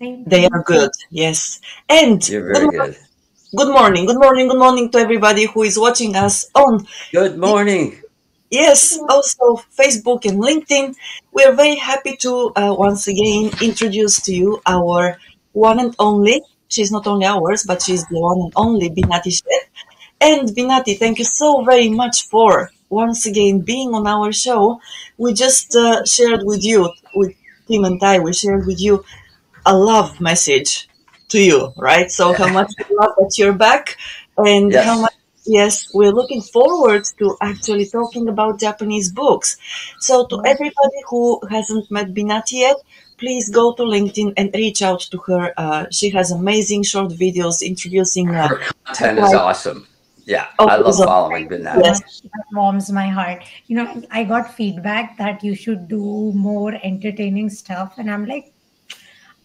Same. They are good, yes. And You're good, very mor- good. good morning, good morning, good morning to everybody who is watching us on Good morning. Yes, also Facebook and LinkedIn. We are very happy to uh, once again introduce to you our one and only. She's not only ours, but she's the one and only Binati Sheth. And Binati, thank you so very much for once again being on our show. We just uh, shared with you, with Tim and I, we shared with you a love message to you, right? So how much we love that you're back and Yes. how much yes, we're looking forward to actually talking about Japanese books. So to everybody who hasn't met Binat yet, please go to LinkedIn and reach out to her. Uh, she has amazing short videos introducing uh, Her content is awesome. Yeah, Oh, I love awesome. following Binat. you Yes. That warms my heart. You know, I got feedback that you should do more entertaining stuff, and I'm like,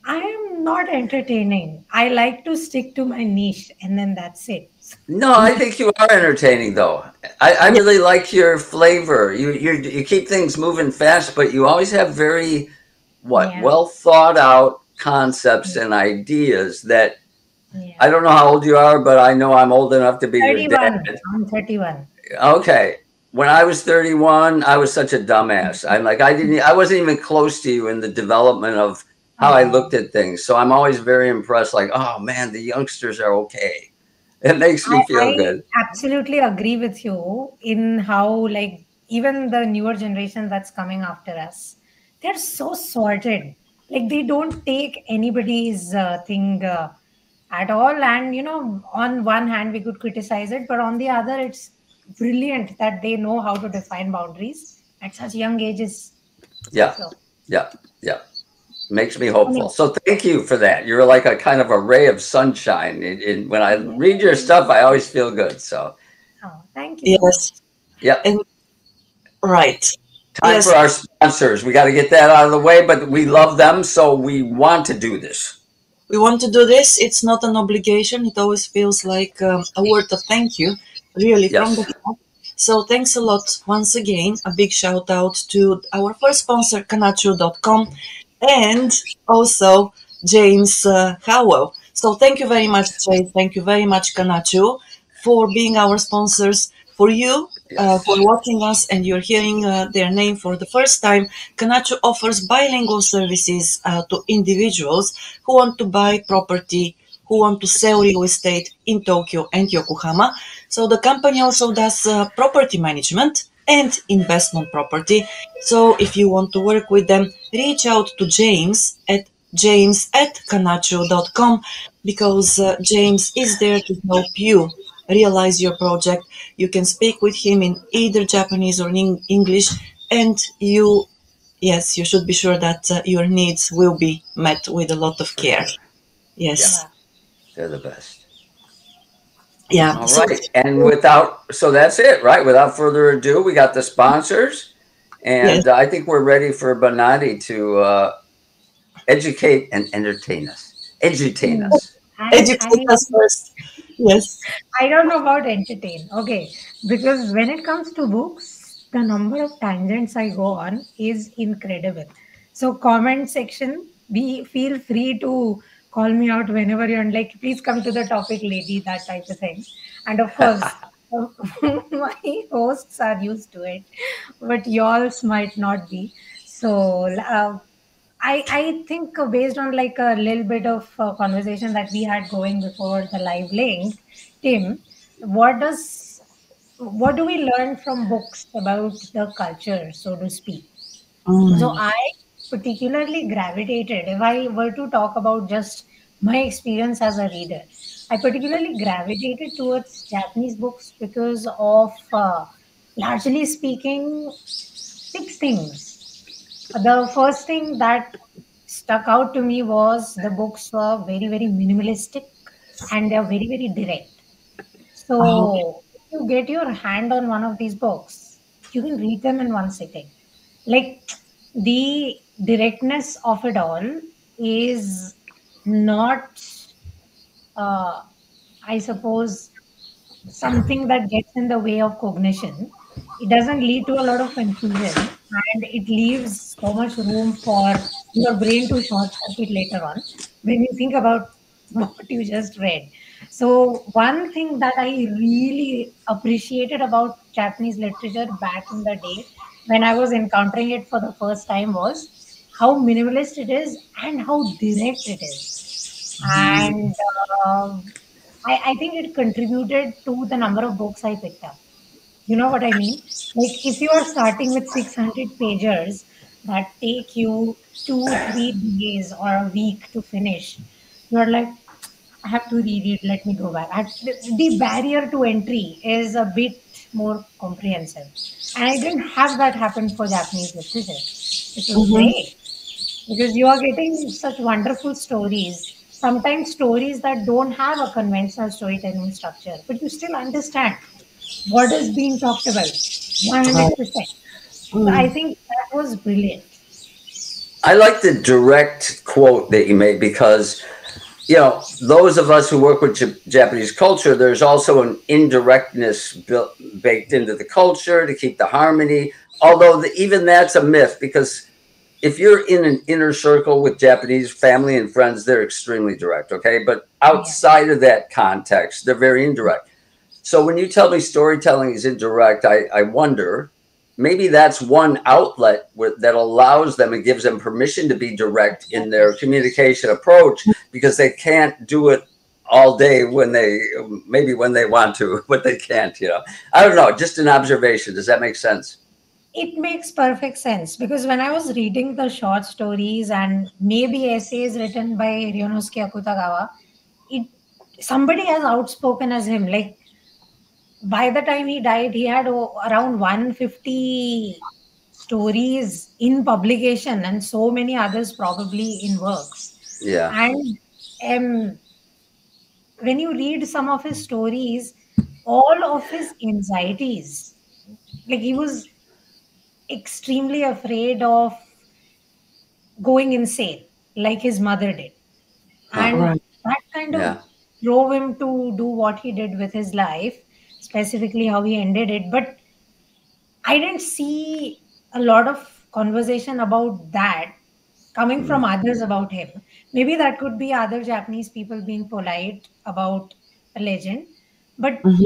I am not entertaining. I like to stick to my niche, and then that's it. No, I think you are entertaining though. I, I really like your flavor. You you you keep things moving fast, but you always have very what Yeah. well thought out concepts and ideas that Yeah. I don't know how old you are, but I know I'm old enough to be your 31. dad. I'm 31. Okay. When I was 31, I was such a dumbass. I'm like I didn't I wasn't even close to you in the development of how I Oh. looked at things. So I'm always very impressed like, "Oh man, the youngsters are okay." It makes me I, feel I good. absolutely agree with you in how, like, even the newer generation that's coming after us, they're so sorted. Like, they don't take anybody's uh, thing uh, at all. And, you know, on one hand, we could criticize it, but on the other, it's brilliant that they know how to define boundaries at such young ages. Yeah. So, Yeah, yeah. Makes me hopeful. So thank you for that. You're like a kind of a ray of sunshine. In, in when I read your stuff, I always feel good. So oh, thank you. yes, yeah, and right. time Yes. for our sponsors. We got to get that out of the way, but we love them, so we want to do this. we want to do this. It's not an obligation. It always feels like um, a word of thank you, really, from the heart. So thanks a lot once again. A big shout out to our first sponsor, Kanachu.com, and also James uh, Howell. So thank you very much, James. Thank you very much, Kanachu, for being our sponsors. For you, uh, for watching us and you're hearing uh, their name for the first time, Kanachu offers bilingual services uh, to individuals who want to buy property, who want to sell real estate in Tokyo and Yokohama. So the company also does uh, property management and investment property. So if you want to work with them, reach out to James at james at kanachu.com because uh, James is there to help you realize your project. You can speak with him in either Japanese or in English, and you, yes, you should be sure that uh, your needs will be met with a lot of care. Yes, They're the best. Yeah. All So- right. And without, so that's it, right? Without further ado, we got the sponsors. And I think we're ready for Binati to uh, educate and entertain us. Edutain us. I, educate I- us first. Yes. I don't know about entertain. Okay. Because when it comes to books, the number of tangents I go on is incredible. So, comment section, be feel free to call me out whenever you're like, please come to the topic, lady, that type of thing. And of course, my hosts are used to it, but y'all's might not be. So, uh, I, I think based on like a little bit of uh, conversation that we had going before the live link, Tim, what does what do we learn from books about the culture, so to speak? Mm. So I particularly gravitated, if I were to talk about just my experience as a reader, I particularly gravitated towards Japanese books because of, uh, largely speaking, six things. The first thing that stuck out to me was the books were very, very minimalistic and they're very, very direct. So if you get your hand on one of these books, you can read them in one sitting. Like the directness of it all is not, uh, I suppose, something that gets in the way of cognition. It doesn't lead to a lot of confusion and it leaves so much room for your brain to short circuit later on. when you think about what you just read. So, one thing that I really appreciated about Japanese literature back in the day when I was encountering it for the first time was how minimalist it is and how direct it is. And uh, I, I think it contributed to the number of books I picked up. You know what I mean? Like if you are starting with 600 pages that take you two, three days or a week to finish, you're like, I have to read it. Let me go back. The, barrier to entry is a bit more comprehensive, and I didn't have that happen for Japanese literature, which was Mhm. great because you are getting such wonderful stories. Sometimes stories that don't have a conventional storytelling structure, but you still understand what is being talked about 100%. So I Mm. think that was brilliant. I like the direct quote that you made because, you know, those of us who work with J- Japanese culture, there's also an indirectness built, baked into the culture to keep the harmony. Although the, even that's a myth because if you're in an inner circle with Japanese family and friends, they're extremely direct, okay? But outside of that context, they're very indirect. So when you tell me storytelling is indirect, I, I wonder maybe that's one outlet where, that allows them and gives them permission to be direct in their communication approach because they can't do it all day when they maybe when they want to but they can't you know i don't know just an observation does that make sense It makes perfect sense. Because when I was reading the short stories and maybe essays written by Ryunosuke Akutagawa, it somebody as outspoken as him, like by the time he died, he had around 150 stories in publication and so many others probably in works. yeah. And um, when you read some of his stories, all of his anxieties, like he was extremely afraid of going insane, like his mother did. And Right. that kind of Yeah. drove him to do what he did with his life, specifically how he ended it. But I didn't see a lot of conversation about that coming from others about him. Maybe that could be other Japanese people being polite about a legend, but Mhm.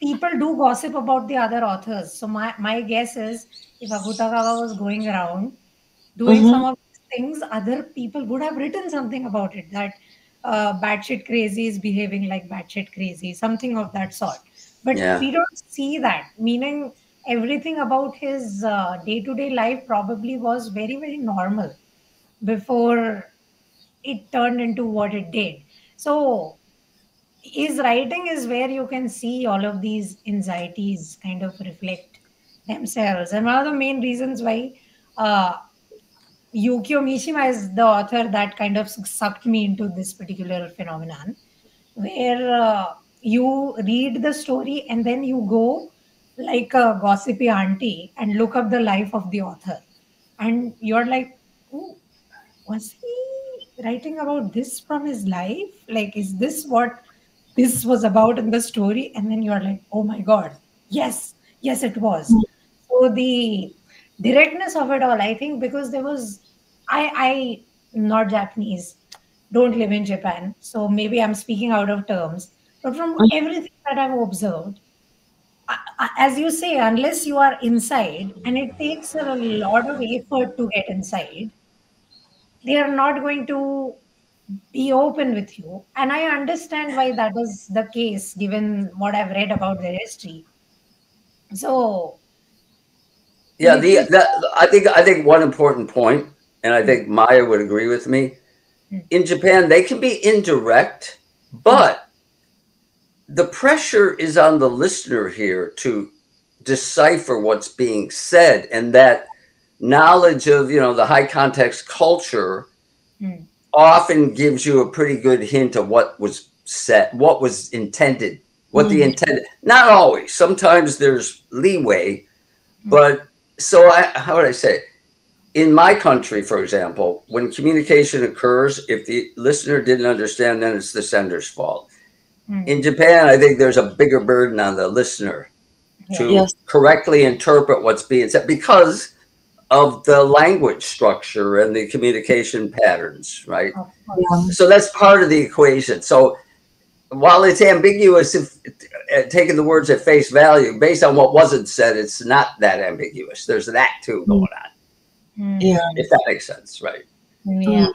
people do gossip about the other authors. So my, my guess is if Akutagawa was going around doing some Mhm. of these things, other people would have written something about it that uh, batshit crazy is behaving like batshit crazy, something of that sort. But Yeah. we don't see that, meaning everything about his day to day life probably was very, very normal before it turned into what it did. So his writing is where you can see all of these anxieties kind of reflect themselves. And one of the main reasons why uh, Yukio Mishima is the author that kind of sucked me into this particular phenomenon, where uh, you read the story and then you go like a gossipy auntie and look up the life of the author. And you're like, oh, was he writing about this from his life? Like, is this what this was about in the story? And then you're like, oh my God, yes, yes, it was. So the directness of it all, I think, because there was, I, I, not Japanese, don't live in Japan, so maybe I'm speaking out of terms. But from mm. everything that I've observed, as you say, unless you are inside, and it takes a lot of effort to get inside, they are not going to be open with you. And I understand why that is the case, given what I've read about their history. So, Yeah, the that I think I think one important point, and I think Maya would agree with me. In Japan, they can be indirect, but the pressure is on the listener here to decipher what's being said, and that knowledge of you know the high context culture Hmm. often gives you a pretty good hint of what was said, what was intended, what the Mm. intended. Not always. Sometimes there's leeway, Hmm. but so I, how would I say? it? In my country, for example, when communication occurs, if the listener didn't understand, then it's the sender's fault. Hmm. In Japan, I think there's a bigger burden on the listener Yeah. to Yes. correctly interpret what's being said because of the language structure and the communication patterns, right? Of course. So that's part of the equation. So while it's ambiguous, if uh, taking the words at face value, based on what wasn't said, it's not that ambiguous. There's that too going on, Hmm. Yeah. if that makes sense, right? Yeah.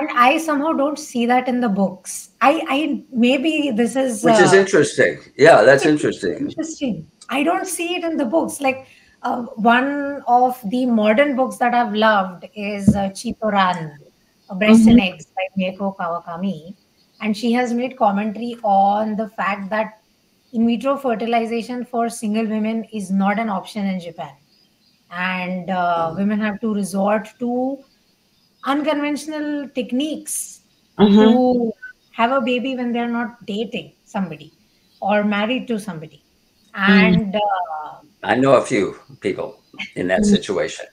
And I somehow don't see that in the books. I, I maybe this is Which is uh, interesting. Yeah, that's interesting. Interesting. I don't see it in the books. Like uh, one of the modern books that I've loved is uh, Chitoran, Breast and Eggs by Mieko Kawakami. And she has made commentary on the fact that in vitro fertilization for single women is not an option in Japan. And uh, women have to resort to unconventional techniques Mhm. to have a baby when they're not dating somebody or married to somebody. And uh, I know a few people in that situation.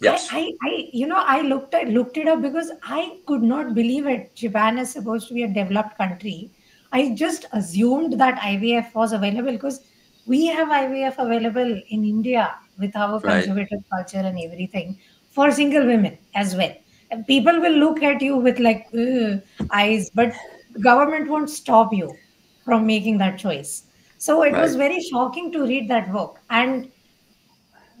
Yes. I, I, I, you know, I looked at looked it up because I could not believe it. Japan is supposed to be a developed country. I just assumed that IVF was available because we have IVF available in India with our Right. conservative culture and everything for single women as well. And people will look at you with like eyes, but government won't stop you from making that choice. So it was very shocking to read that book. And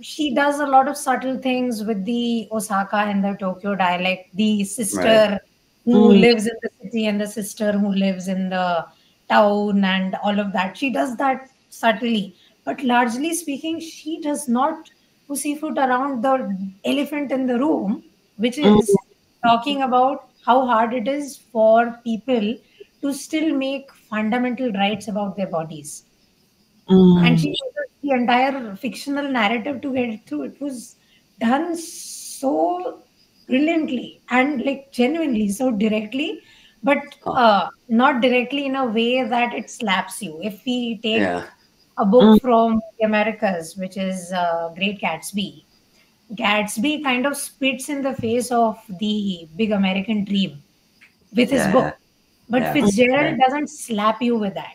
she does a lot of subtle things with the Osaka and the Tokyo dialect. The sister Right. who Mm. lives in the and the sister who lives in the town and all of that. She does that subtly. But largely speaking, she does not pussyfoot around the elephant in the room, which is talking about how hard it is for people to still make fundamental rights about their bodies Mm. and she uses the entire fictional narrative to get it through. It was done so brilliantly and like genuinely so directly, but uh, not directly in a way that it slaps you. If we take Yeah. a book from the Americas, which is uh, Great Gatsby, Gatsby kind of spits in the face of the big American dream with his Yeah, book. But yeah. Fitzgerald Yeah. doesn't slap you with that.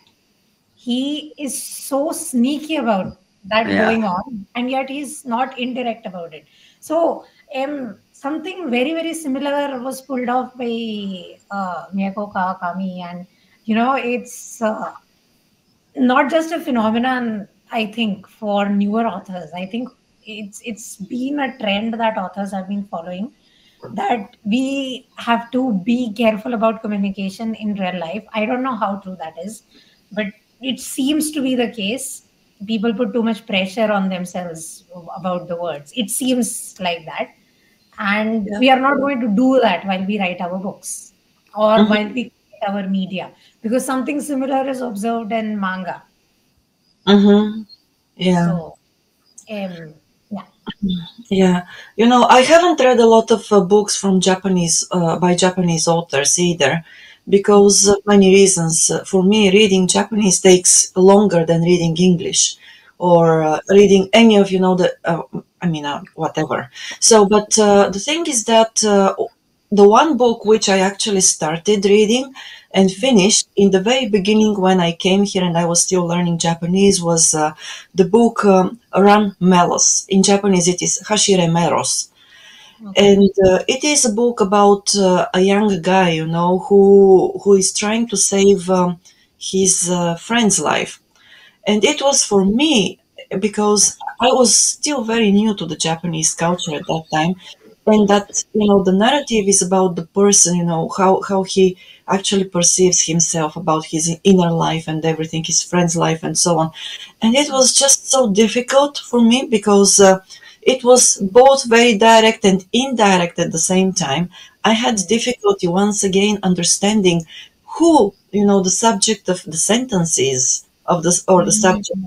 He is so sneaky about that Yeah. going on, and yet he's not indirect about it. So, um, something very, very similar was pulled off by uh, Mieko Kawakami, and you know, it's uh, not just a phenomenon i think for newer authors. I think it's it's been a trend that authors have been following that we have to be careful about communication in real life. I don't know how true that is but it seems to be the case. People put too much pressure on themselves about the words. It seems like that and we are not going to do that while we write our books or Mhm. while we create our media because something similar is observed in manga Mhm. Yeah. so um yeah Yeah, you know, I haven't read a lot of uh, books from Japanese uh, by Japanese authors either, because many reasons. Uh, For me, reading Japanese takes longer than reading English, or uh, reading any of you know the. Uh, I mean, uh, whatever. So, but uh, the thing is that uh, the one book which I actually started reading and finished in the very beginning when I came here and I was still learning Japanese was uh, the book um, Ran Melos. In Japanese, it is Hashire Meros. okay. And uh, it is a book about uh, a young guy, you know, who who is trying to save um, his uh, friend's life. And it was for me because I was still very new to the Japanese culture at that time, and that you know the narrative is about the person, you know, how how he actually perceives himself about his inner life and everything, his friend's life and so on. And it was just so difficult for me because. Uh, it was both very direct and indirect at the same time. I had difficulty once again understanding who, you know, the subject of the sentences of this or the subject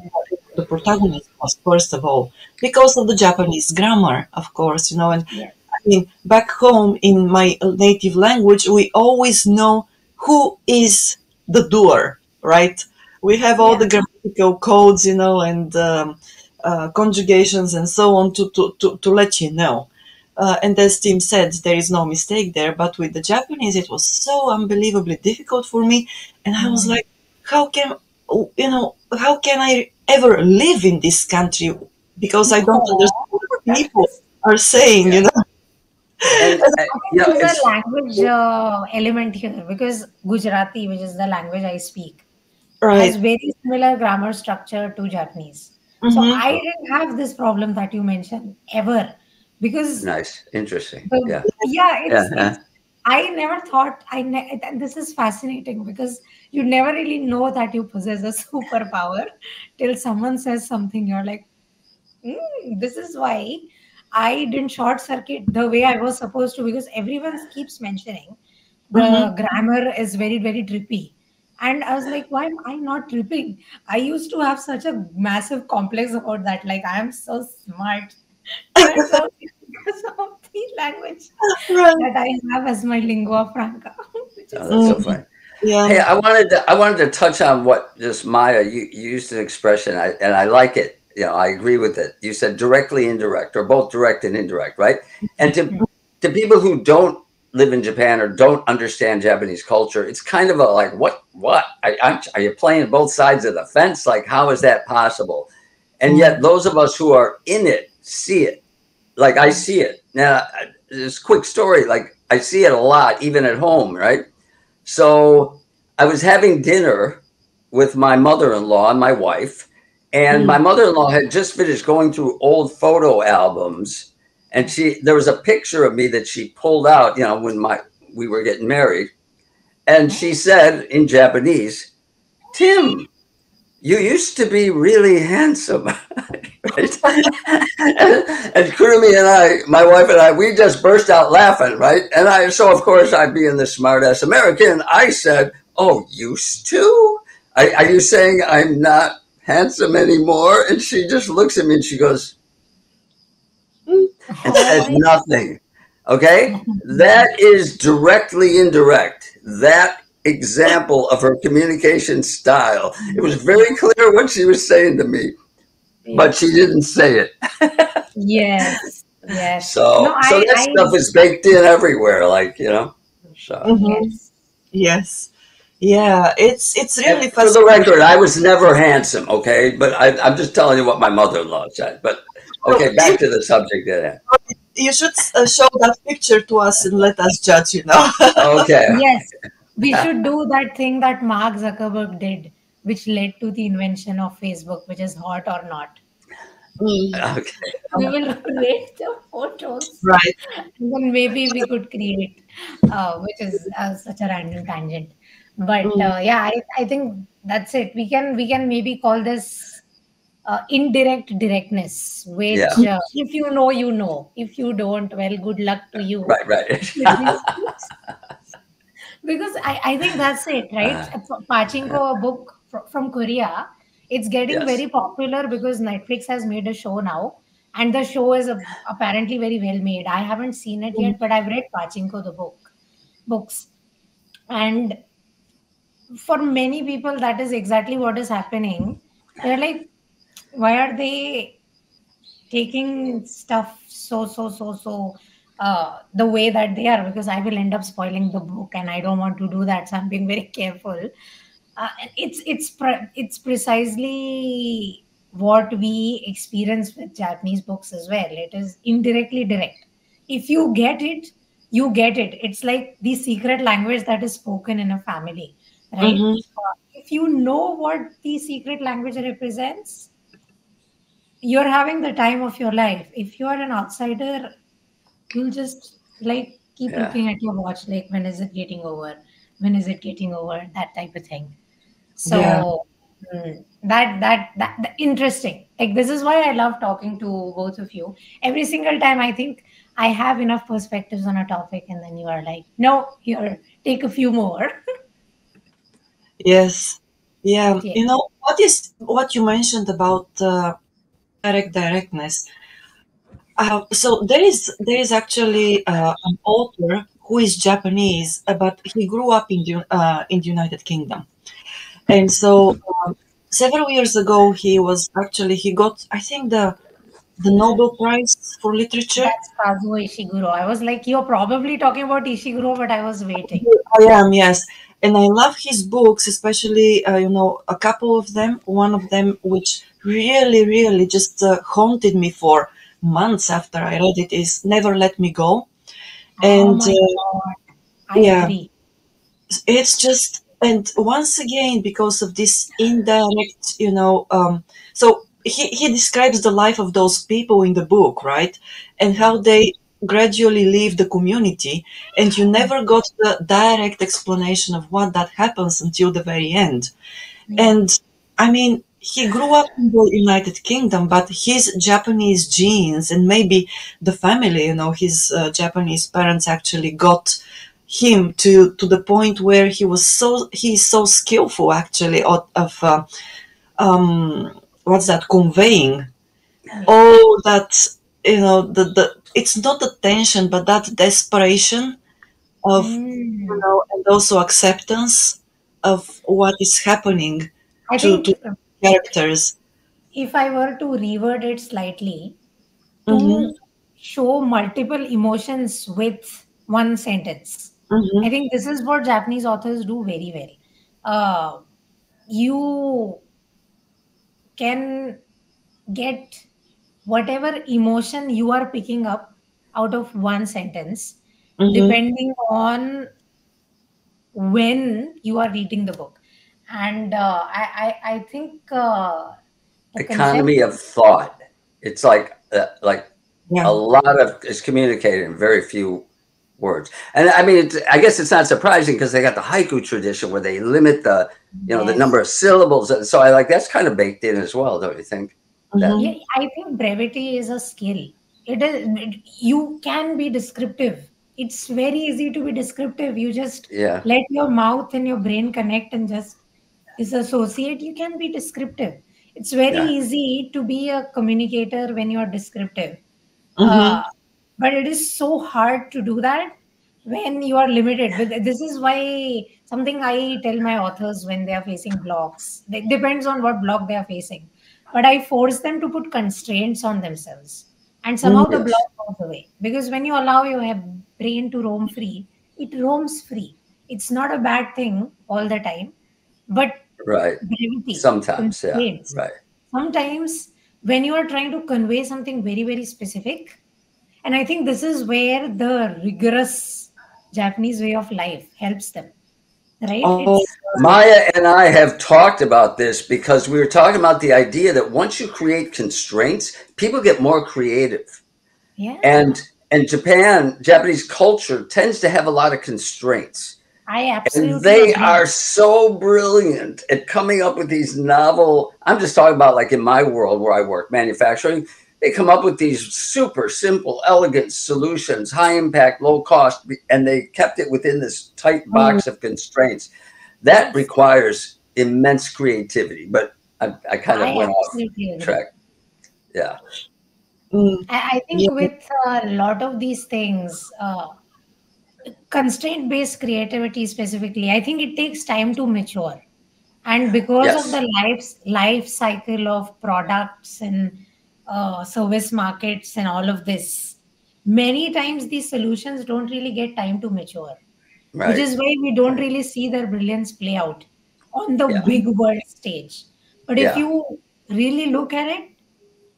the protagonist was first of all, because of the Japanese grammar, of course, you know, and Yes. I mean, back home in my native language, we always know who is the doer, right? We have all the grammatical codes, you know, and um, uh, conjugations and so on to, to, to, to let you know. Uh, and as Tim said, there is no mistake there. But with the Japanese, it was so unbelievably difficult for me. And I was Mm. like, how can, you know, how can I ever live in this country? Because I don't understand the people. are saying, you know. And, uh, you know, There's it's, a language uh, element here because Gujarati, which is the language I speak, has very similar grammar structure to Japanese. So Mhm. I didn't have this problem that you mentioned ever because nice, interesting. the, Yeah, yeah, it's, yeah, yeah. it's I never thought I ne- this is fascinating because you never really know that you possess a superpower till someone says something. You're like "Hmm, this is why I didn't short circuit the way I was supposed to because everyone keeps mentioning the Mhm. grammar is very very trippy. And I was like why am I not tripping? I used to have such a massive complex about that. Like I am so smart. Out it's because of the language Right. that I have as my lingua franca. Which Oh, that's so funny. Yeah. Hey, I wanted to I wanted to touch on what just Maya you, you used an expression I, and I like it. You know, I agree with it. You said directly indirect or both direct and indirect, right? And to mm-hmm. to people who don't live in Japan or don't understand Japanese culture, it's kind of a like what what I, I'm, are you playing both sides of the fence? Like how is that possible? And mm. yet those of us who are in it see it. Like I see it now. This quick story. Like I see it a lot, even at home, right? So I was having dinner with my mother-in-law and my wife, and Mm. my mother-in-law had just finished going through old photo albums, and she there was a picture of me that she pulled out, you know, when my we were getting married, and she said in Japanese, "Tim, you used to be really handsome." right? and, and Kurumi and I, my wife and I, we just burst out laughing, right? And I, so of course, I'd being the smartass American, I said, "Oh, used to? Are, are you saying I'm not handsome anymore?" And she just looks at me and she goes, Mm. and says nothing. Okay, that is directly indirect. That example of her communication style. It was very clear what she was saying to me, but she didn't say it. yes, yes. So, No, so I- that I- stuff is baked in everywhere, like you know. So, Mhm. Yes. Yes. Yeah. It's it's really for the record, I was never handsome, okay. But I, I'm just telling you what my mother-in-law said. But okay, back to the subject at hand. You should uh, show that picture to us and let us judge. You know. Okay, Yes. We should do that thing that Mark Zuckerberg did, which led to the invention of Facebook, which is hot or not. Mm. okay. We will create the photos. Right. And then maybe we could create, uh, which is uh, such a random tangent. But Mm. uh, yeah, I, I think that's it. We can we can maybe call this uh, indirect directness, which Yeah. uh, if you know, you know. If you don't, well, good luck to you. Right, right. because I, I think that's it, right? Uh, Pachinko, a book fr- from Korea, it's getting Yes. very popular because Netflix has made a show now, and the show is a, apparently very well made. I haven't seen it yet, but I've read Pachinko the book books, and for many people, that is exactly what is happening. They're like, why are they taking stuff so so so so uh, the way that they are because I will end up spoiling the book and I don't want to do that so I'm being very careful. Uh, it's it's pre- it's precisely what we experience with Japanese books as well. It is indirectly direct. If you get it you get it. It's like the secret language that is spoken in a family right? Mhm. Uh, if you know what the secret language represents you're having the time of your life. If you're an outsider, you'll just like keep Yeah. looking at your watch, like when is it getting over? When is it getting over? That type of thing. So Yeah. mm, that, that that that interesting. Like this is why I love talking to both of you. Every single time I think I have enough perspectives on a topic, and then you are like, no, here, take a few more. Yes. Yeah. Yeah. You know what is what you mentioned about uh, direct directness. Uh, so there is there is actually uh, an author who is Japanese, uh, but he grew up in the uh, in the United Kingdom, and so um, several years ago he was actually he got I think the the Nobel Prize for Literature. That's Kazuo Ishiguro. I was like, you're probably talking about Ishiguro, but I was waiting. I am, yes. And I love his books, especially, uh, you know, a couple of them. One of them, which really, really just uh, haunted me for months after I read it is Never Let Me Go. Oh And my uh, yeah, agree. it's just, and once again, because of this indirect, you know, um, so he, he describes the life of those people in the book, right? And how they gradually leave the community, and you never got the direct explanation of what that happens until the very end. And I mean, he grew up in the United Kingdom, but his Japanese genes and maybe the family, you know, his uh, Japanese parents actually got him to to the point where he was so he's so skillful actually of, of uh, um what's that conveying all that you know the the it's not the tension but that desperation of you Mm. know and also acceptance of what is happening I to think to characters if I were to reword it slightly, to hmm show multiple emotions with one sentence. hmm I think this is what Japanese authors do very well. Uh, you can get whatever emotion you are picking up out of one sentence, hmm depending on when you are reading the book. And uh, I, I, I think uh, the concept, Economy of thought. It's like uh, like yeah a lot of is communicated in very few words. And I mean, it's, I guess it's not surprising because they got the haiku tradition where they limit the you know the number of syllables. And So I like that's kind of baked in as well, don't you think? That hmm Yeah, I think brevity is a skill. It is it- you can be descriptive. It's very easy to be descriptive. You just yeah let your mouth and your brain connect and just disassociate. You can be descriptive. It's very yeah easy to be a communicator when you're descriptive. hmm Uh, but it is so hard to do that when you are limited. This is why something I tell my authors when they are facing blocks. It depends on what block they are facing. But I force them to put constraints on themselves. And somehow the block goes away. Because when you allow your brain to roam free, it roams free. It's not a bad thing all the time. But right brevity, sometimes yeah right Sometimes when you are trying to convey something very, very specific, and I think this is where the rigorous Japanese way of life helps them, right? oh It's uh, Maya and I have talked about this because we were talking about the idea that once you create constraints, people get more creative. yeah, And and Japan, Japanese culture tends to have a lot of constraints. I And they agree. are so brilliant at coming up with these novel. I'm just talking about like in my world where I work, manufacturing. They come up with these super simple, elegant solutions, high impact, low cost, and they kept it within this tight Mm, box of constraints. That Yes, requires immense creativity. But I, I kind of I went off absolutely track. Yeah. mm, I, I think yeah with a lot of these things, uh, constraint based creativity specifically, I think it takes time to mature. and because of the life life cycle of products and uh, service markets and all of this many times these solutions don't really get time to mature which is why we don't really see their brilliance play out on the Yeah. big world stage but if you really look at it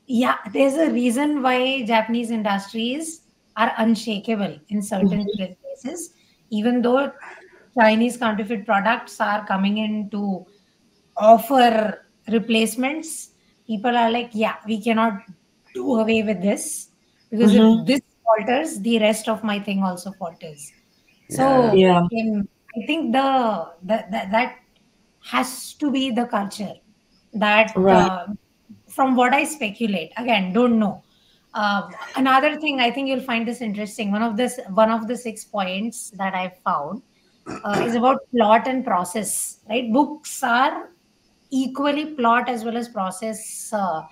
yeah there's a reason why japanese industries are unshakable in certain Mhm. Even though chinese counterfeit products are coming in to offer replacements, people are like, yeah, we cannot do away with this because Mhm. if this falters, the rest of my thing also falters. So yeah um, I think the, the, the that has to be the culture that right uh, from what I speculate again don't know. Uh, another thing I think you'll find this interesting. One of this one of the six points that I found uh, is about plot and process. Right, books are equally plot as well as process uh,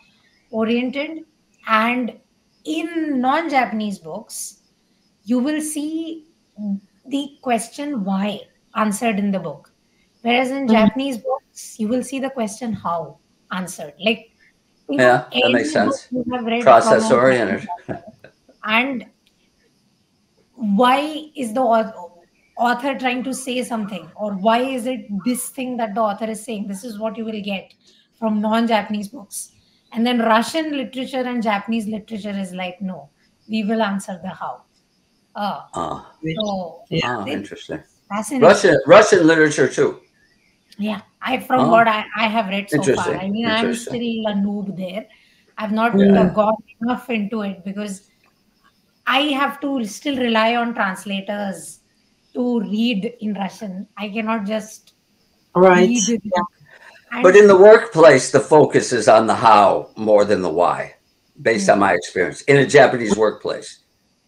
oriented, and in non-Japanese books, you will see the question why answered in the book, whereas in Mhm. Japanese books, you will see the question how answered. Like you know, Yeah, that makes sense. you have read Process oriented. and why is the author trying to say something or why is it this thing that the author is saying this is what you will get from non-japanese books and then Russian literature and Japanese literature is like, no, we will answer the how. Uh, Oh, so Yeah. oh, interesting. Russian Russian literature too. Yeah, I from Oh. what I, I have read so far. I mean, I'm still a noob there. I've not Yeah. gone enough into it because I have to still rely on translators to read in Russian. I cannot just Right. read it. Yeah. But in the workplace, the focus is on the how more than the why, based on hmm. my experience in a Japanese workplace.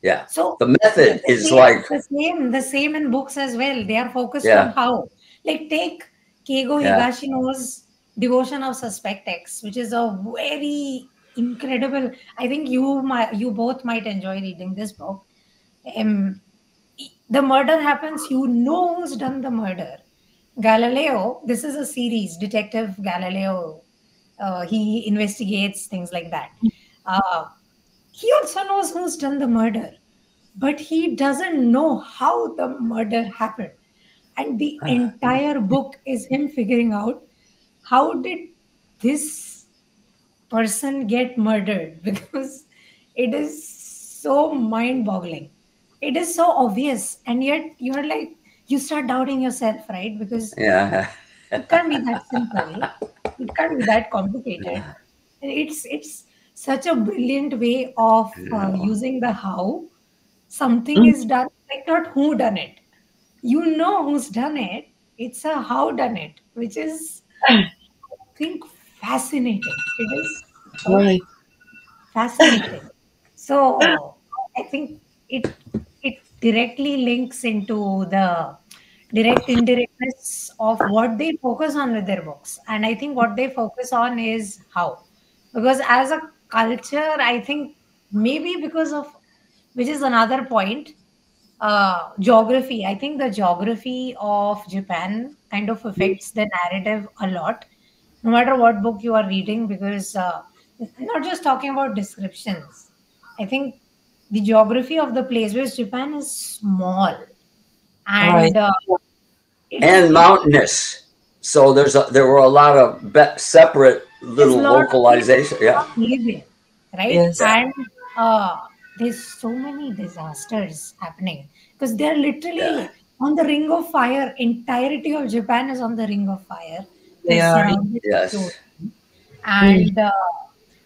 Yeah, so the method the is same, like the same, the same in books as well. They are focused Yeah. on how. Like take Keigo. Higashino's Devotion of Suspect X, which is a very incredible. I think you might, you both might enjoy reading this book. Um, the murder happens. You know who's done the murder. Galileo. This is a series. Detective Galileo. Uh, he investigates things like that. Uh, he also knows who's done the murder but he doesn't know how the murder happened and the Ah. entire book is him figuring out how did this person get murdered? Because it is so mind boggling it is so obvious. And yet you're like you start doubting yourself right? Because yeah, it can't be that simple. It can't be that complicated. It's it's such a brilliant way of uh, using the how. Something Mm. is done like not who done it you know who's done it. It's a how done it which is hmm. i think fascinating. It is Right. fascinating. So hmm. i think it it directly links into the direct indirectness of what they focus on with their books. And i think what they focus on is how. Because as a culture i think maybe because of which is another point uh, geography i think the geography of japan kind of affects the narrative a lot no matter what book you are reading because uh, not just talking about descriptions i think the geography of the place because japan is small Right. and uh, and mountainous. So there's a, there were a lot of be- separate little lot of localization. Yeah, living, right? Yes. And uh, there's so many disasters happening because they're literally Yeah. on the ring of fire. Entirety of Japan is on the ring of fire. They are. yes, ocean. and uh,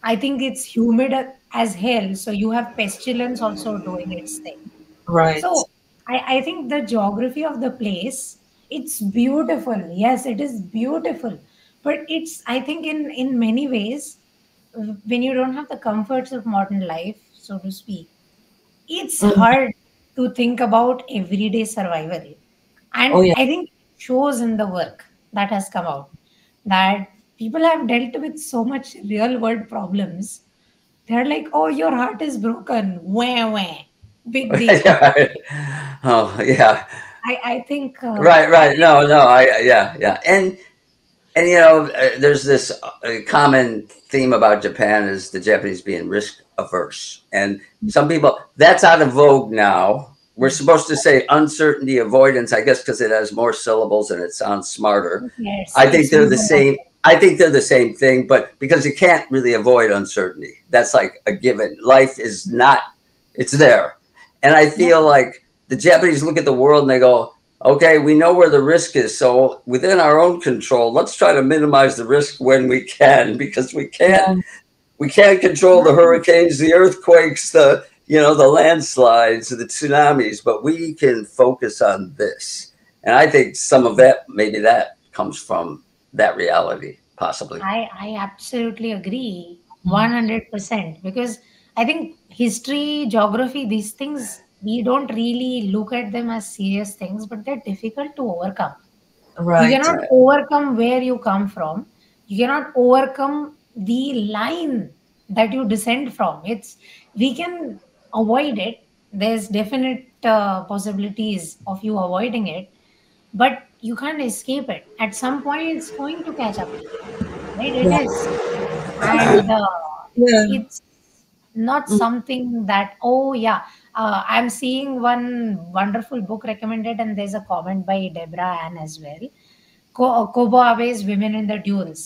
I think it's humid as hell. So you have pestilence also doing its thing. Right. So I, I think the geography of the place, it's beautiful. Yes, it is beautiful. But it's I think in in many ways, when you don't have the comforts of modern life, so to speak, it's Mhm. hard to think about everyday survival. And Oh, yeah. I think it shows in the work that has come out that people have dealt with so much real world problems. They're like, oh, your heart is broken. Wah, wah. Big deal. oh yeah, I, I think uh, right, right. No, no, I yeah, yeah, and and you know, uh, there's this uh, common theme about Japan is the Japanese being risk averse, and some people that's out of vogue now. We're supposed to say uncertainty avoidance, I guess, because it has more syllables and it sounds smarter. yes, I think they're the same. I think they're the same thing, but because you can't really avoid uncertainty, that's like a given. Life is not; it's there, and I feel like the Japanese look at the world and they go, "Okay, we know where the risk is, so within our own control, let's try to minimize the risk when we can, because we can't we can't control the hurricanes, the earthquakes, the you know the landslides, the tsunamis, but we can focus on this. And I think some of that, maybe that comes from that reality, possibly. I, I absolutely agree 100% because I think history, geography, these things, we don't really look at them as serious things, but they're difficult to overcome. Right. You cannot overcome where you come from. You cannot overcome the line that you descend from. It's we can avoid it. There's definite uh, possibilities of you avoiding it, but you can't escape it. At some point, it's going to catch up. Right? It Yeah. is, and uh, Yeah. it's not something that oh yeah uh, i'm seeing one wonderful book recommended and there's a comment by deborah ann as well Ko- kobo abe's women in the dunes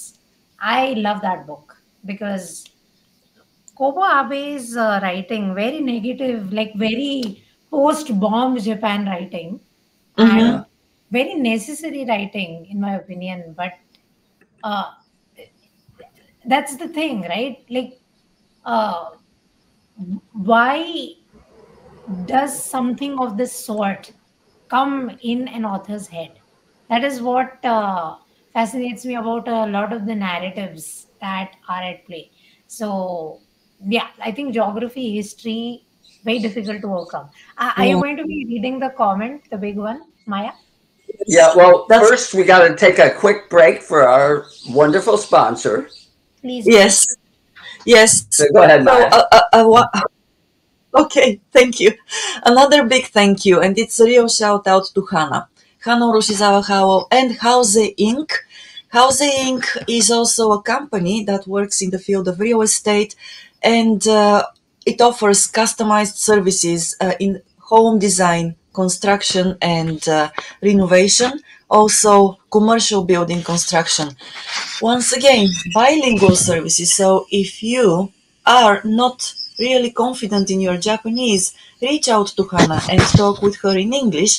i love that book because Kobo Abe's uh, writing very negative, like very post-bomb Japan writing, Mhm. and very necessary writing, in my opinion. But uh, that's the thing, right? Like, uh, why does something of this sort come in an author's head? That is what uh, fascinates me about a lot of the narratives that are at play. So, yeah, I think geography, history, very difficult to overcome. Are are you going to be reading the comment, the big one, Maya? Yeah, well, That's first we got to take a quick break for our wonderful sponsor. Please. yes, yes. So go ahead, So, Maya. uh, uh, uh, wa- okay, thank you. Another big thank you, and it's a real shout out to Hana, Hana Urushizawa Hao, and Houze Inc. Houze Inc. is also a company that works in the field of real estate, and uh, it offers customized services uh, in home design, construction, and uh, renovation. Also, commercial building construction. Once again, bilingual services. So if you are not really confident in your Japanese, reach out to Hana and talk with her in English.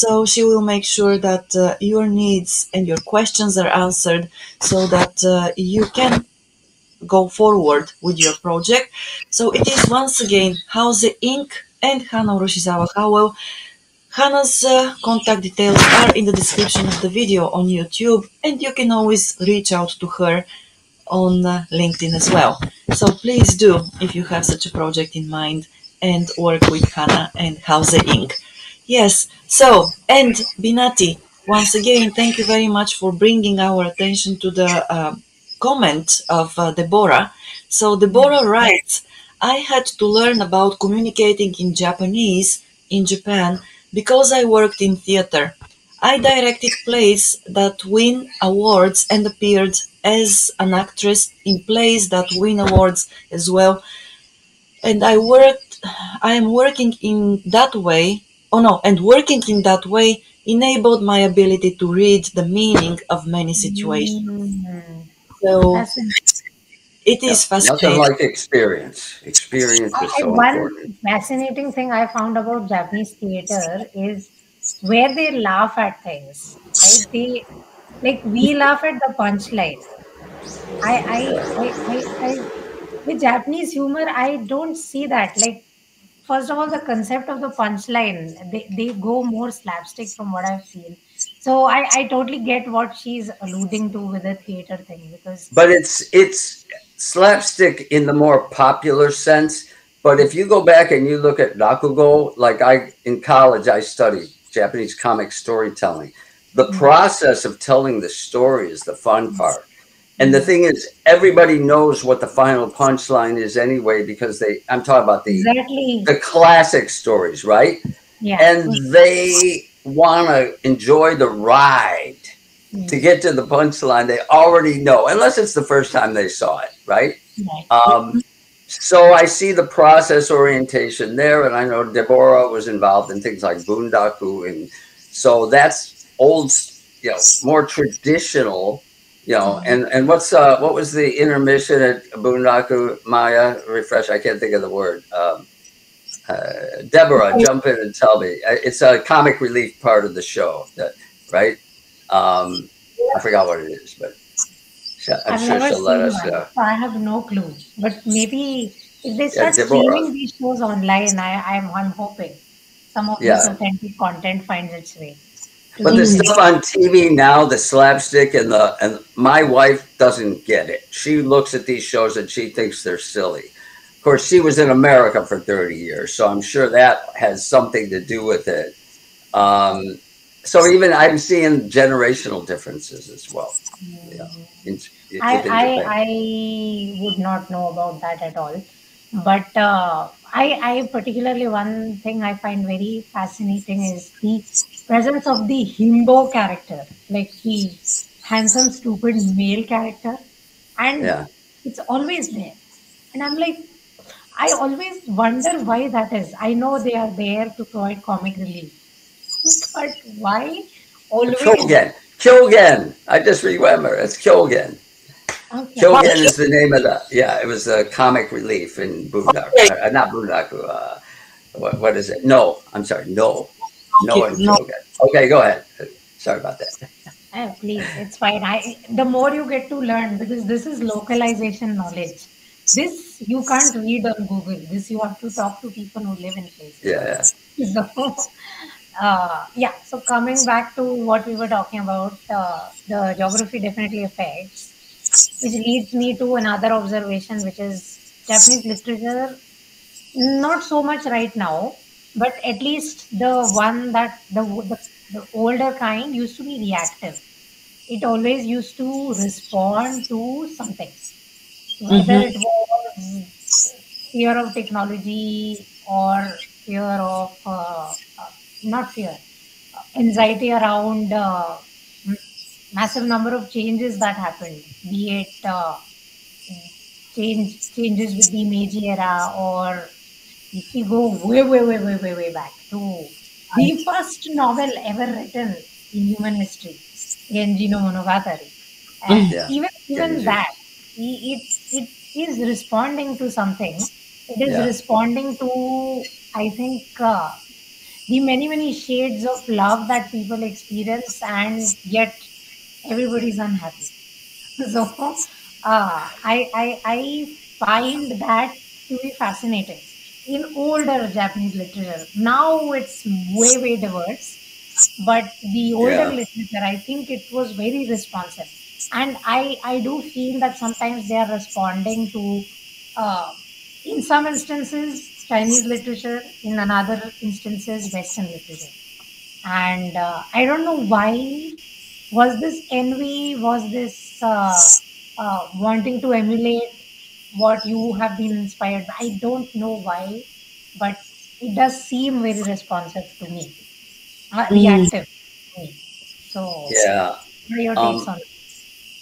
So she will make sure that uh, your needs and your questions are answered so that uh, you can go forward with your project. So it is once again Houze Inc. and Hana Urushizawa Howell. Hana's uh, contact details are in the description of the video on YouTube, and you can always reach out to her on uh, LinkedIn as well. So please do, if you have such a project in mind, and work with Hana and Houze Inc. Yes, so, and Binati, once again, thank you very much for bringing our attention to the uh, comment of uh, Deborah. So, Deborah writes, I had to learn about communicating in Japanese in Japan because I worked in theater. I directed plays that win awards and appeared as an actress in plays that win awards as well. And I worked, I am working in that way. Oh no, and working in that way enabled my ability to read the meaning of many situations. Mm, So it is interesting. Yeah, it is nothing like experience. Experience is I- so one important. fascinating thing I found about Japanese theater is where they laugh at things. Right? They like we laugh at the punchlines. I I, I, I, I with Japanese humor, I don't see that. Like first of all, the concept of the punchline, they, they go more slapstick from what I've seen. So I, I totally get what she's alluding to with the theater thing because But it's it's slapstick in the more popular sense. But if you go back and you look at Rakugo, like I in college, I studied Japanese comic storytelling. The Mhm. process of telling the story is the fun part. And the thing is, everybody knows what the final punchline is anyway, because they I'm talking about the exactly the classic stories, right? yeah. And they want to enjoy the ride Mm, to get to the punchline. They already know, unless it's the first time they saw it, right? right. Um, so I see the process orientation there, and I know Deborah was involved in things like Bunraku, and so that's old, you know, more traditional, you know. And and what's uh what was the intermission at Bunraku? Maya, refresh. I can't think of the word. Um, uh, Deborah, jump in and tell me. Uh, It's a comic relief part of the show, that right? Um, I forgot what it is, but I'm I've sure never she'll let us one, know. so I have no clue. But maybe if they start Deborah. streaming these shows online, I, I'm, I'm hoping some of this authentic content finds its way. But the stuff on TV now, the slapstick and the and my wife doesn't get it. She looks at these shows and she thinks they're silly. Of course, she was in America for 30 years, so I'm sure that has something to do with it. Um, so even I'm seeing generational differences as well. Yeah. In, in, I, I, I would not know about that at all. But uh, I, I particularly one thing I find very fascinating is the presence of the himbo character, like the handsome, stupid male character, and yeah. it's always there. And I'm like, I always wonder why that is. I know they are there to provide comic relief, but why always? Kyogen. Kyogen. I just remember it's Kyogen. Okay. Shogen is the name of the yeah. It was a comic relief in Boondock. Okay. Uh, not Boondock. Uh, what, what is it? No, I'm sorry. No, no, Okay, no. Shogun. Okay, go ahead. Sorry about that. Oh, please, it's fine. I the more you get to learn because this is localization knowledge. This you can't read on Google. This you have to talk to people who live in places. Yeah, yeah. So, uh, yeah. So coming back to what we were talking about, uh, the geography definitely affects, which leads me to another observation, which is Japanese literature. Not so much right now, but at least the one that the the, the older kind used to be reactive. It always used to respond to something, whether Mm-hmm. it was fear of technology or fear of uh, uh, not fear uh, anxiety around uh, massive number of changes that happened be it uh, change changes with the Meiji era or you go way way way way way way back to the first novel ever written in human history Genji no Monogatari and Yeah. even even Genji. that it it is responding to something it is Yeah. responding to i think uh, the many many shades of love that people experience and yet everybody's unhappy so uh, I, I i find that to be fascinating in older japanese literature. Now it's way way diverse but the older Yeah. literature i think it was very responsive. And i i do feel that sometimes they are responding to uh, in some instances chinese literature in another instances western literature. And uh, i don't know why. Was this envy? Was this uh, uh, wanting to emulate what you have been inspired by i don't know why but it does seem very responsive to me uh, Mm. reactive to me so Yeah. what are your Um, takes on it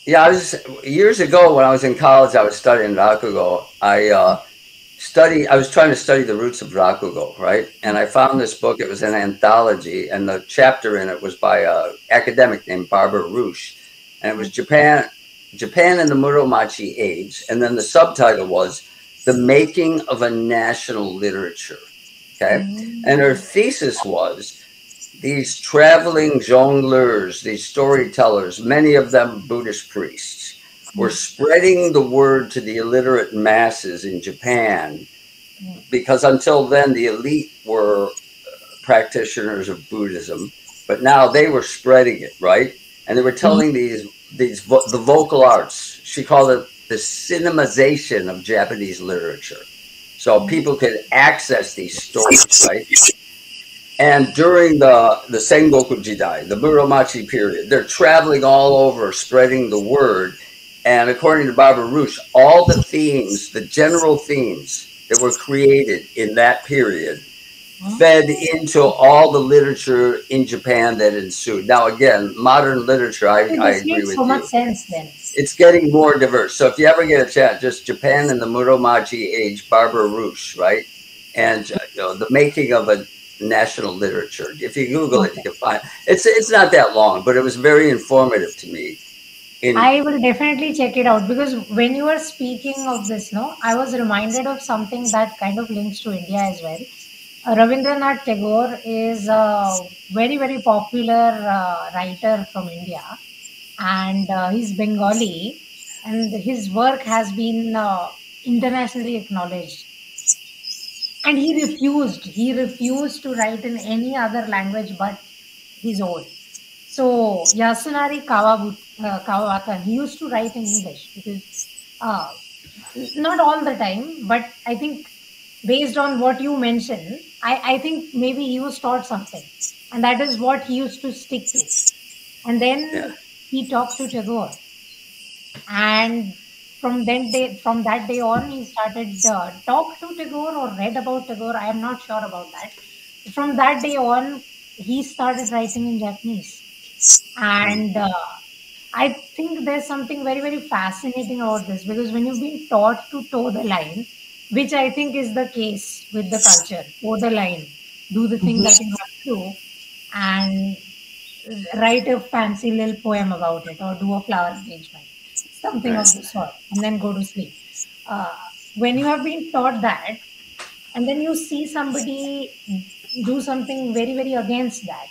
Yeah, I was years ago when I was in college. I was studying rakugo. I uh, study. I was trying to study the roots of rakugo, right? And I found this book. It was an anthology, and the chapter in it was by a academic named Barbara Ruch, and it was Japan, Japan in the Muromachi Age, and then the subtitle was "The Making of a National Literature." Okay, mm-hmm. and her thesis was these traveling jongleurs, these storytellers, many of them Buddhist priests, were mm-hmm. spreading the word to the illiterate masses in Japan mm-hmm. because until then the elite were uh, practitioners of Buddhism, but now they were spreading it, right? And they were telling these these vo- the vocal arts. She called it the cinemization of Japanese literature, so people could access these stories, right? And during the, the Sengoku Jidai, the Muromachi period, they're traveling all over spreading the word. And according to Barbara Ruch, all the themes, the general themes that were created in that period, fed into all the literature in Japan that ensued. Now, again, modern literature, I, I agree makes with so you much sense then it's getting more diverse. So if you ever get a chance, just Japan in the Muromachi age, Barbara Ruch, right? And uh, you know, the making of a national literature. If you Google it, you can find it's it's not that long, but it was very informative to me. In I will definitely check it out because when you were speaking of this, no, I was reminded of something that kind of links to India as well. Rabindranath Tagore is a very, very popular uh, writer from India, and uh, he's Bengali, and his work has been uh, internationally acknowledged. And he refused. He refused to write in any other language but his own. So Yasunari Kawabu- uh, Kawabata, he used to write in English because uh, not all the time, but I think based on what you mentioned, I, I think maybe he was taught something, and that is what he used to stick to. And then Yeah. he talked to Tagore, and from then day, from that day on, he started uh, talk to Tagore or read about Tagore. I am not sure about that. From that day on, he started writing in Japanese and uh, I think there's something very, very fascinating about this because when you've been taught to toe the line, which I think is the case with the culture, toe the line, do the thing that you have to do, and write a fancy little poem about it or do a flower arrangement. something of the sort, and then go to sleep. Uh, when you have been taught that, and then you see somebody do something very, very against that,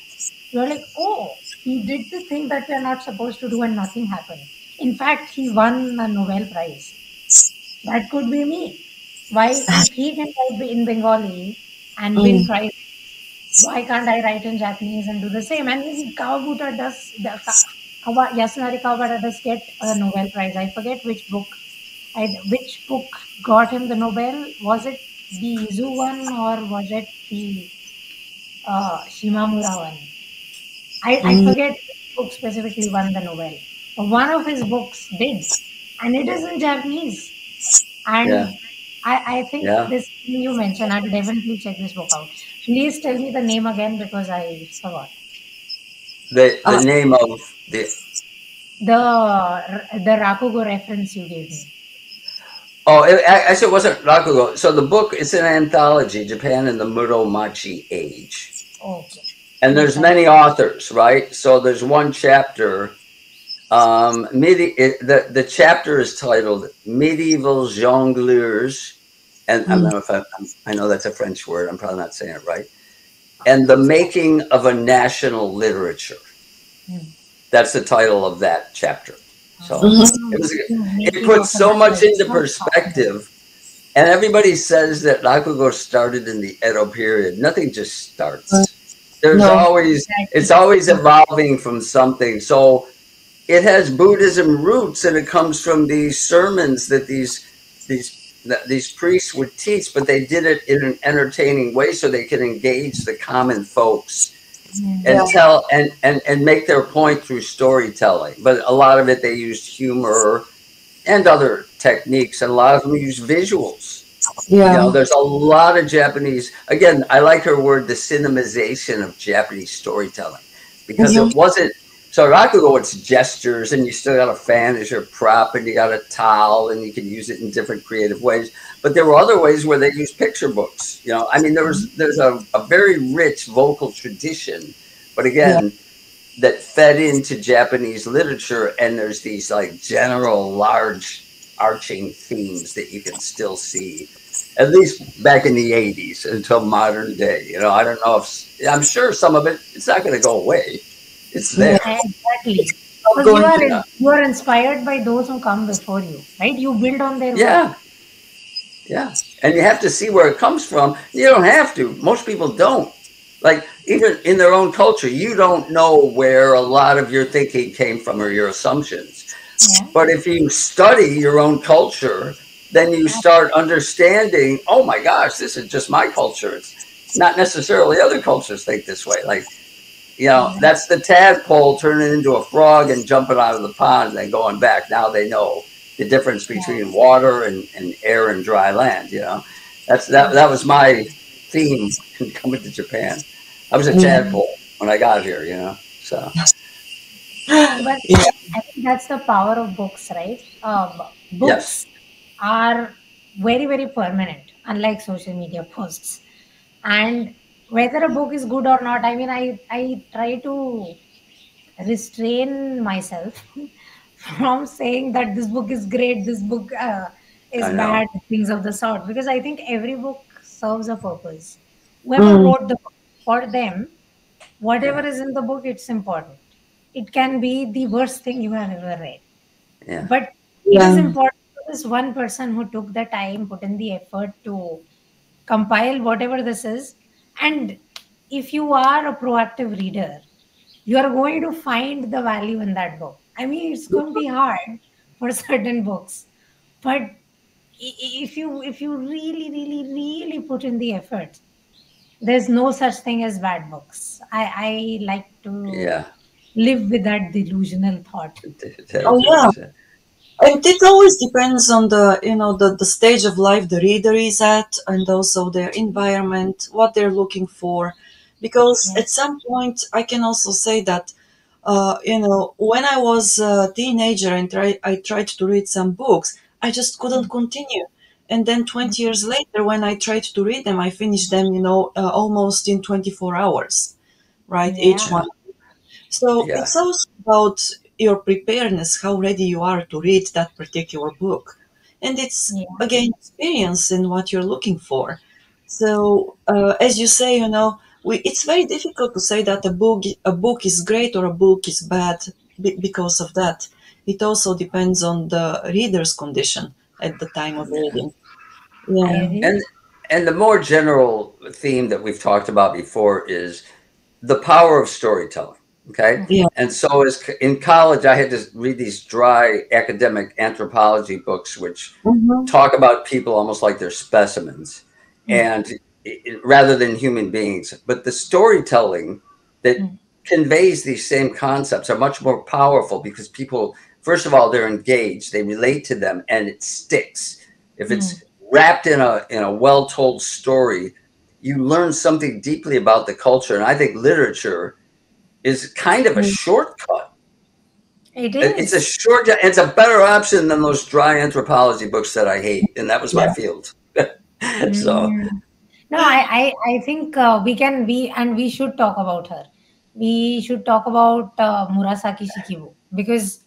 you're like, oh, he did the thing that we are not supposed to do, and nothing happened. In fact, he won a Nobel Prize. That could be me. Why, he can write in Bengali and win Mm. prize, why can't I write in Japanese and do the same? And Kawabuta does, the, Kawa, Yasunari Kawabata does get a Nobel Prize. I forget which book, I, which book got him the Nobel. Was it the Izu one or was it the uh, Shimamura one? I, I Mm. forget which book specifically won the Nobel. But one of his books did, and it is in Japanese. And Yeah. I, I think Yeah. this you mentioned, I'll definitely check this book out. Please tell me the name again because I forgot. The the Uh, name of the The the Rakugo reference you gave me. oh, it, actually, it wasn't Rakugo. So the book is an anthology, Japan in the Muromachi Age, Okay. and there's many authors, right? So there's one chapter. Um, medi- it, the the chapter is titled "Medieval Jongleurs," and I don't know if I, I'm, know that's a French word. I'm probably not saying it right. And the making of a national literature. Hmm. That's the title of that chapter. So Mhm. it was it puts so much into perspective. And everybody says that Rakugo started in the Edo period. Nothing just starts. There's No. always it's always evolving from something. So it has Buddhism roots, and it comes from these sermons that these these that these priests would teach, but they did it in an entertaining way so they could engage the common folks Mm. and Yeah. tell and, and and make their point through storytelling. But a lot of it they used humor and other techniques, and a lot of them used visuals. You Yeah. know, there's a lot of Japanese. Again, I like her word, the cinemization of Japanese storytelling, because Mhm. it wasn't. So Rakugo, it's gestures, and you still got a fan as your prop, and you got a towel, and you can use it in different creative ways. But there were other ways where they used picture books. You know, I mean, there was there's a, a very rich vocal tradition, but again, that fed into Japanese literature, and there's these like general, large, arching themes that you can still see at least back in the 80s until modern day. You know, I don't know if I'm sure some of it it's not going to go away. It's there. Exactly. I'm Because you are you are inspired by those who come before you, right? You build on their work. Yeah. Yeah. And you have to see where it comes from. You don't have to. Most people don't. Like even in their own culture, you don't know where a lot of your thinking came from or your assumptions. Yeah. But if you study your own culture, then you start understanding, oh my gosh, this is just my culture. It's not necessarily other cultures think this way. Like, you know, that's the tadpole turning into a frog and jumping out of the pond and then going back. Now they know the difference between water and, and air and dry land, you know. That's that that was my theme in coming to Japan. I was a Mhm. tadpole when I got here, you know. So But Yeah. I think that's the power of books, right? Um, books are very, very permanent, unlike social media posts. And whether a book is good or not, I mean, I, I try to restrain myself from saying that this book is great, this book uh, is bad, things of the sort, because I think every book serves a purpose. Whoever Mm. wrote the book, for them, whatever is in the book, it's important. It can be the worst thing you have ever read, yeah. but it is Yeah. important for this one person who took the time, put in the effort to compile whatever this is. And if you are a proactive reader, you are going to find the value in that book. I mean, it's going to be hard for certain books, but if you if you really, really, really put in the effort, there's no such thing as bad books. I, I like to Yeah. live with that delusional thought. Oh, yeah. And it always depends on the you know the, the stage of life the reader is at and also their environment, what they're looking for. Because Yeah. at some point I can also say that uh, you know when I was a teenager and try, I tried to read some books, I just couldn't continue. And then 20 years later, when I tried to read them, I finished them, you know, uh, almost in 24 hours, right? Each one. So Yeah. it's also about your preparedness, how ready you are to read that particular book. And it's Yeah. again experience and what you're looking for. So uh, as you say, you know, we, it's very difficult to say that a book a book is great or a book is bad be- because of that. It also depends on the reader's condition at the time of reading. Yeah. And and the more general theme that we've talked about before is the power of storytelling. Okay. Yeah. And so as in college, I had to read these dry academic anthropology books, which Mhm. talk about people almost like they're specimens, Mm. and i- i- rather than human beings. But the storytelling that Mm. conveys these same concepts are much more powerful because people, first of all, they're engaged, they relate to them, and it sticks. If it's wrapped in a in a well told story, you learn something deeply about the culture, and I think literature is kind of a Mm. shortcut. It It- It's a is. short. It's a better option than those dry anthropology books that I hate, and that was my Yeah. field. so Mm. No, I, I, I think uh, we can we and we should talk about her. We should talk about uh, Murasaki Shikibu because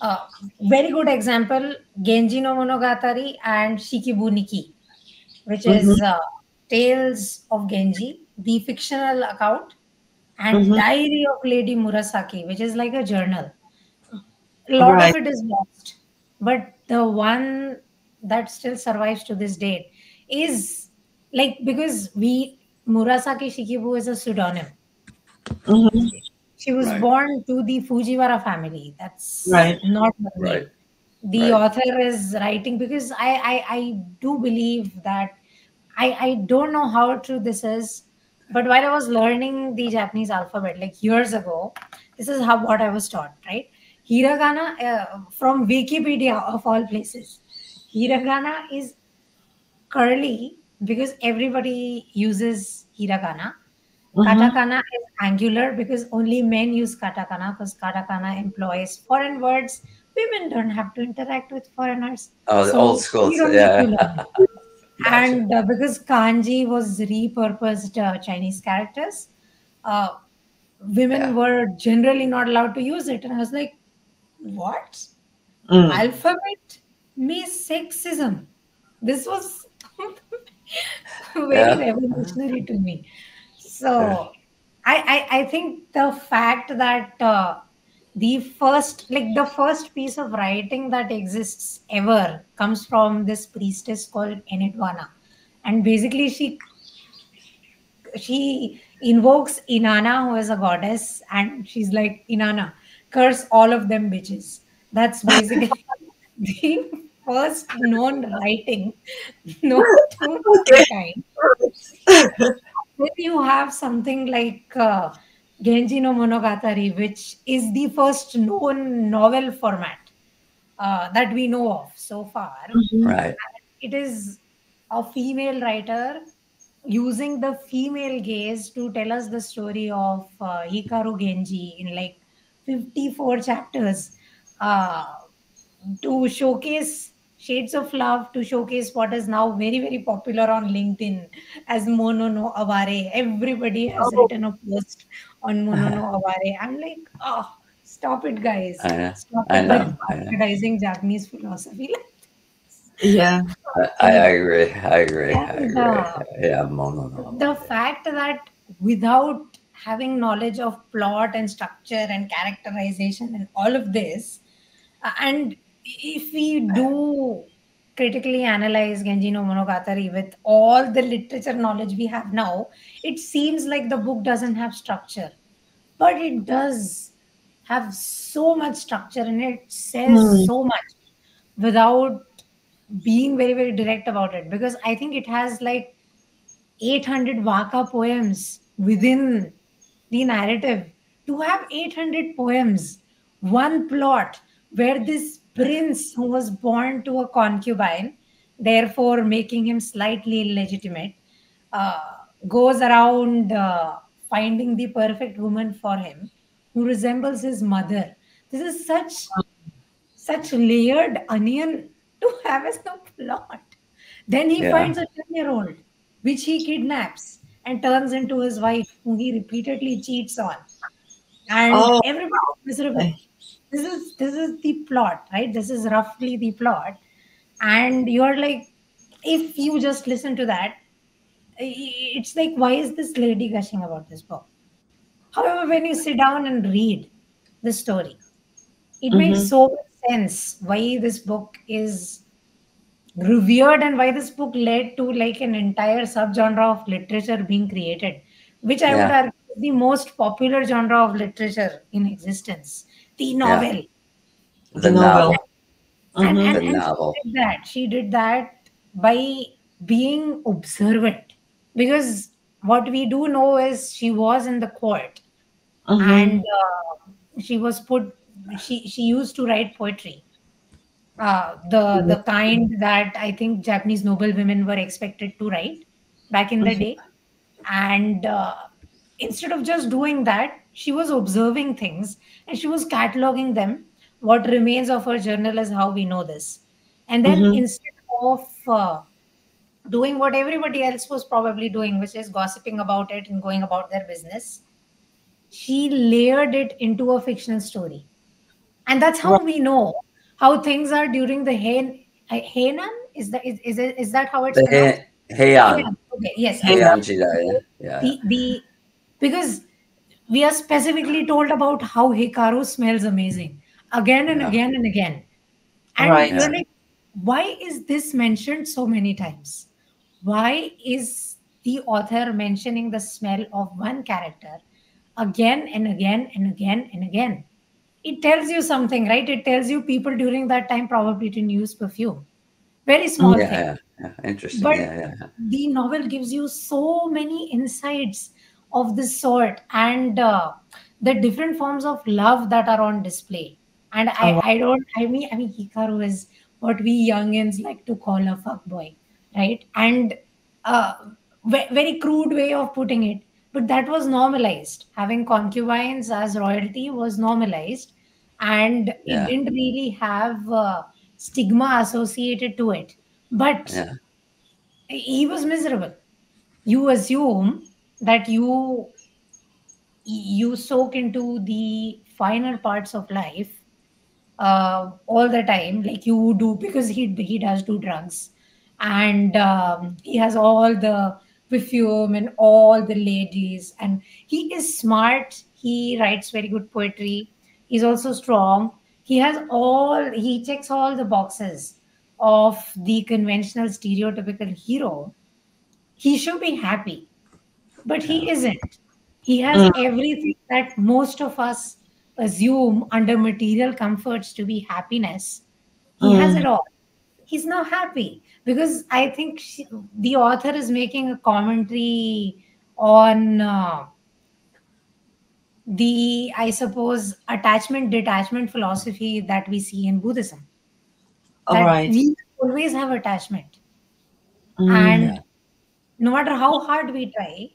uh, very good example Genji no Monogatari and Shikibu Nikki, which is uh, Tales of Genji, the fictional account, and Mhm. Diary of Lady Murasaki, which is like a journal. A lot Right. of it is lost, but the one that still survives to this date is like because we Murasaki Shikibu is a pseudonym. Mhm. She was Right. born to the Fujiwara family. That's Right. not her name. right, The Right. author is writing because I, I I do believe that I I don't know how true this is, but while I was learning the Japanese alphabet like years ago, this is how what I was taught. Right, hiragana uh, from Wikipedia of all places. Hiragana is curly because everybody uses hiragana. Mhm. Katakana is angular because only men use katakana because katakana employs foreign words. Women don't have to interact with foreigners. oh, So old school. you don't need to Yeah. And uh, because kanji was repurposed uh, Chinese characters, uh, women Yeah. were generally not allowed to use it. And I was like, what? Mm. Alphabet means sexism. This was very Yeah. revolutionary to me. So. I, I I think the fact that uh, the first like the first piece of writing that exists ever comes from this priestess called Enheduanna. And basically she she invokes Inanna, who is a goddess, and she's like, Inanna, curse all of them bitches. That's basically the first known writing known to Okay. Then you have something like uh, Genji no Monogatari, which is the first known novel format uh, that we know of so far. Mhm. right. It is a female writer using the female gaze to tell us the story of uh, Hikaru Genji in like 54 chapters uh, to showcase shades of love, to showcase what is now very, very popular on LinkedIn as Mono no Aware. Everybody has Oh. written a post on Mono no Aware. I'm like, oh, stop it, guys. I know. Stop I it know. with I know. bastardizing Japanese philosophy. Yeah. I, I agree. I agree. I agree. uh, Yeah, mono, no. the fact that without having knowledge of plot and structure and characterization and all of this uh, and if we do critically analyze Genji no Monogatari with all the literature knowledge we have now, it seems like the book doesn't have structure, but it does have so much structure and it says Hmm. so much without being very, very direct about it because I think it has like 800 waka poems within the narrative. To have 800 poems, one plot where this prince who was born to a concubine, therefore making him slightly illegitimate, uh, goes around uh, finding the perfect woman for him who resembles his mother. This is such such layered onion to have as a plot. Then he Yeah. finds a 10 year old, which he kidnaps and turns into his wife, who he repeatedly cheats on. And Oh, everybody's miserable. this is this is the plot, right? This is roughly the plot, and you're like, if you just listen to that, it's like, why is this lady gushing about this book? However, when you sit down and read the story, it makes Mhm. so much sense why this book is revered and why this book led to like an entire subgenre of literature being created, which I would argue is the most popular genre of literature in existence, the novel. The The novel. novel. And, Mhm. and, The and novel. she did that. She did that by being observant. Because what we do know is she was in the court Mhm. and uh, she was put she she used to write poetry. Uh, the the kind that i think japanese noble women were expected to write back in the day. And uh, instead of just doing that she was observing things and she was cataloging them. What remains of her journal is how we know this. And then Mhm. instead of uh, doing what everybody else was probably doing which is gossiping about it and going about their business she layered it into a fictional story and that's how Right. we know how things are during the Hein uh, Heian is that is, is it is that how it's The pronounced? He- Heian. Heian. Okay, yes. Heian Jidai. Yeah. The the because we are specifically told about how Hikaru smells amazing again and Yeah. again and again, and Right. Yeah. like, why is this mentioned so many times? Why is the author mentioning the smell of one character again and again and again and again? It tells you something, right? It tells you people during that time probably didn't use perfume. Very small Yeah, thing yeah, yeah. Interesting. but yeah, yeah. the novel gives you so many insights of this sort and uh, the different forms of love that are on display and i Oh, i don't i mean i mean hikaru is what we youngins like to call a fuck boy right? And uh, very crude way of putting it but that was normalized. Having concubines as royalty was normalized and it didn't really have uh, stigma associated to it. But Yeah. he was miserable. You assume that you you soak into the finer parts of life uh, all the time like you do because he he does do drugs and um, he has all the perfume and all the ladies and he is smart he writes very good poetry he's also strong he has all he checks all the boxes of the conventional stereotypical hero he should be happy but he isn't. He has Mm. everything that most of us assume under material comforts to be happiness. He has Mm. it all. He's not happy because I think she, the author is making a commentary on uh, the, I suppose, attachment detachment philosophy that we see in Buddhism. All right. We always have attachment. Mm. And no matter how hard we try,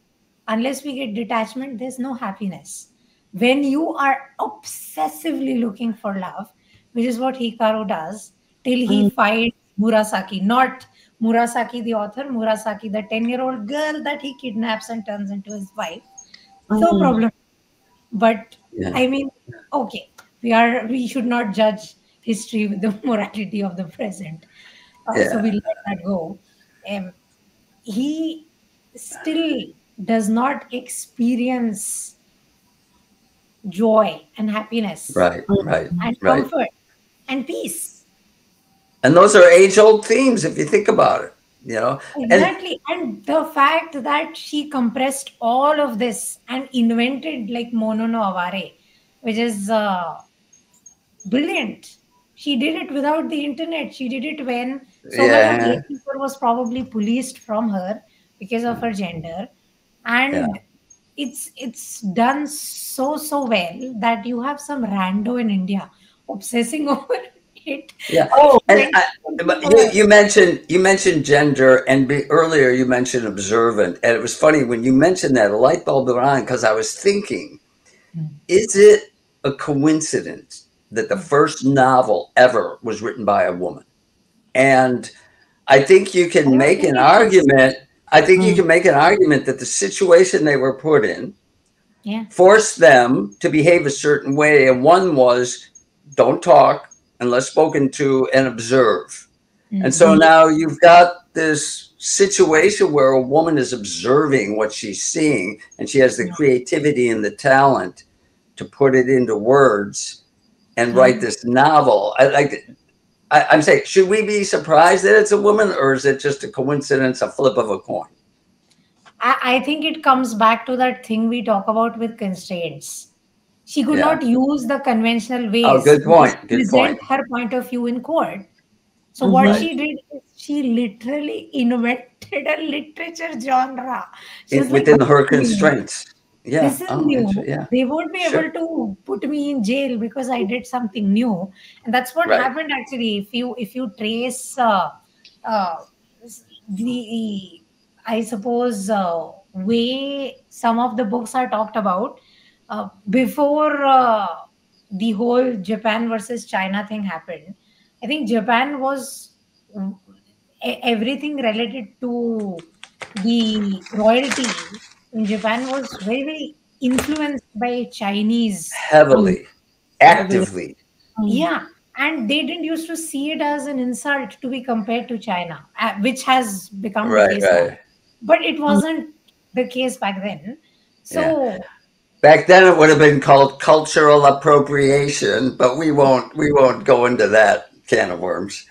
unless we get detachment, there's no happiness. When you are obsessively looking for love, which is what Hikaru does, till he Mm. finds Murasaki, not Murasaki the author, Murasaki the 10 year old girl that he kidnaps and turns into his wife. No Mm. problem. But Yeah. I mean, okay, we are we should not judge history with the morality of the present. Uh, So we let that go. Um, he still does not experience joy and happiness Right, right, and right. comfort and peace. And those are age old themes if you think about it. You know, and Exactly. And the fact that she compressed all of this and invented like Mono no Aware, which is uh, brilliant. She did it without the internet. She did it when so yeah, literature was probably policed from her because of her gender. And yeah, it's it's done so so well that you have some rando in India obsessing over yeah. Oh, And I, you, you mentioned you mentioned gender, and be, earlier you mentioned observant, and it was funny when you mentioned that a light bulb went on because I was thinking, Hmm. is it a coincidence that the first novel ever was written by a woman? And I think you can make an argument. I think you Mm. can make an argument that the situation they were put in Yeah. forced them to behave a certain way, and one was don't talk unless spoken to and observe. And Mhm. so now you've got this situation where a woman is observing what she's seeing and she has the creativity and the talent to put it into words and write this novel. I like. I, I'm saying, should we be surprised that it's a woman or is it just a coincidence, a flip of a coin? I, I think it comes back to that thing we talk about with constraints. She could Yeah. not use the conventional ways Oh, good to point, good present point. her point of view in court. So what Right. she did is she literally invented a literature genre. She was In, like, within her constraints. Yeah. This is Oh, new. yeah. They won't be Sure. able to put me in jail because I did something new, and that's what Right. happened actually. If you if you trace uh, uh, the I suppose uh, way some of the books are talked about uh, before uh, the whole Japan versus China thing happened. I think Japan was e- everything related to the royalty in Japan was very, very influenced by Chinese. Heavily, actively. Yeah. And they didn't used to see it as an insult to be compared to China, uh, which has become the Right, case now. right. But it wasn't the case back then. So Back then, it would have been called cultural appropriation, but we won't. We won't go into that can of worms.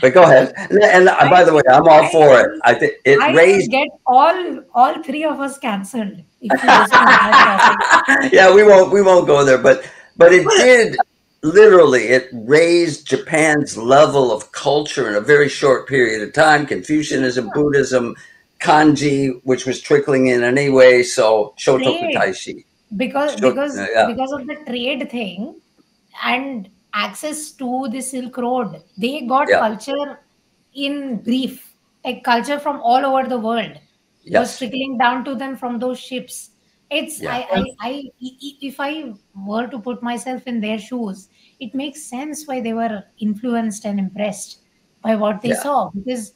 But go ahead. And, and, by the way, I'm all for it. I think it I raised. get all all three of us cancelled if you listen to that topic. yeah, we won't. We won't go there. But but it did literally. It raised Japan's level of culture in a very short period of time. Confucianism, Buddhism, kanji, which was trickling in anyway. So Shotoku. Taishi. Because because yeah. because of the trade thing and access to the silk road they got Yeah. culture in brief like culture from all over the world was Yes. trickling down to them from those ships it's Yeah. I, I i if i were to put myself in their shoes it makes sense why they were influenced and impressed by what they saw because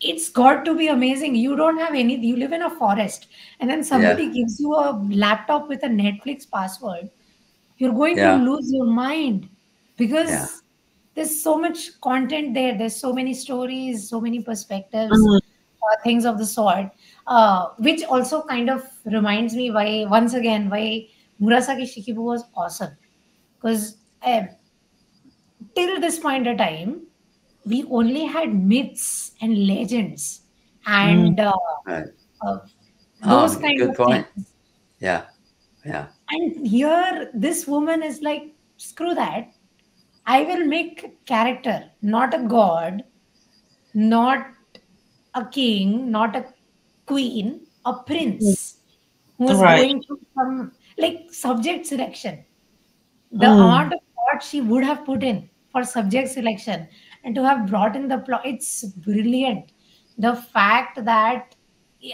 it's got to be amazing. You don't have any, you live in a forest, and then somebody gives you a laptop with a Netflix password. You're going Yeah. to lose your mind because Yeah. there's so much content there. There's so many stories, so many perspectives, Mhm. uh, things of the sort. Uh, which also kind of reminds me why, once again, why Murasaki Shikibu was awesome. Because till this point of time, we only had myths and legends and uh, Right. uh, Oh, those kind good of point. things. Yeah. Yeah. And here, this woman is like, screw that. I will make character, not a god, not a king, not a queen, a prince who is Right. going through some like subject selection. The Mm. amount of thought she would have put in for subject selection and to have brought in the plot, it's brilliant. The fact that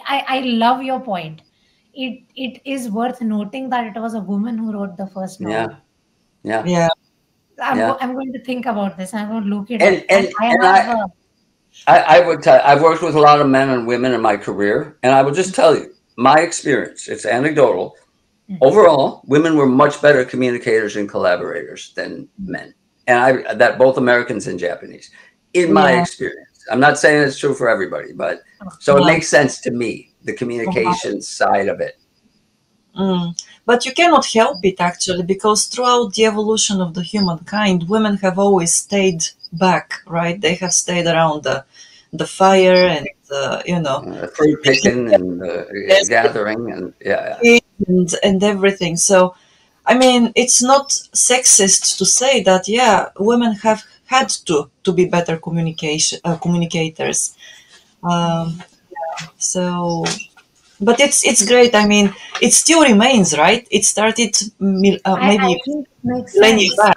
I, I love your point. It it is worth noting that it was a woman who wrote the first novel. Yeah. Yeah. Yeah. I'm, Yeah. go- I'm going to think about this. I'm going to look it And- up. and- I and have I- a- I, I would tell I've worked with a lot of men and women in my career, and I will just tell you my experience. It's anecdotal. Mhm. Overall, women were much better communicators and collaborators than men, and I that both Americans and Japanese, in my Yeah. experience. I'm not saying it's true for everybody, but so it makes sense to me the communication side of it. Mm. But you cannot help it actually, because throughout the evolution of the humankind, women have always stayed back, right? They have stayed around the the fire and uh, you know Uh, fruit picking and uh, gathering, and yeah, yeah. and and everything. So, I mean, it's not sexist to say that. Yeah, women have had to to be better communication uh, communicators. Um, so, but it's it's great. I mean, it still remains, right? It started mil- uh, I, I maybe think it makes millennia sense. back.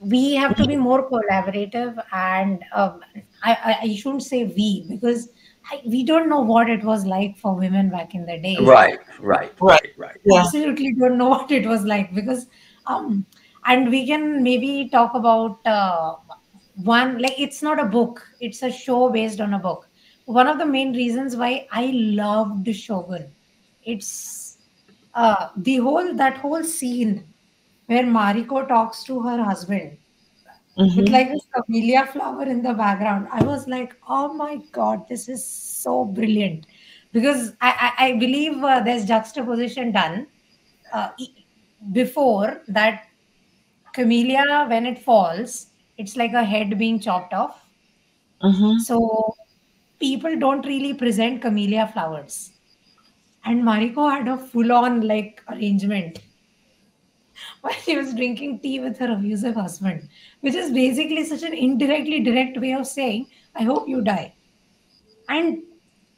We have to be more collaborative, and um, I, I, I shouldn't say we because I, we don't know what it was like for women back in the day. right, right, right, right. Yeah. absolutely don't know what it was like because um and we can maybe talk about uh, one like it's not a book it's a show based on a book one of the main reasons why i loved shogun it's uh the whole that whole scene where Mariko talks to her husband Mhm. with like this camellia flower in the background. I was like, oh my god, this is so brilliant because I I, I believe uh, there's juxtaposition done uh, before that camellia when it falls, it's like a head being chopped off. Mhm. So people don't really present camellia flowers. And Mariko had a full-on like arrangement while she was drinking tea with her abusive husband, which is basically such an indirectly direct way of saying, I hope you die. And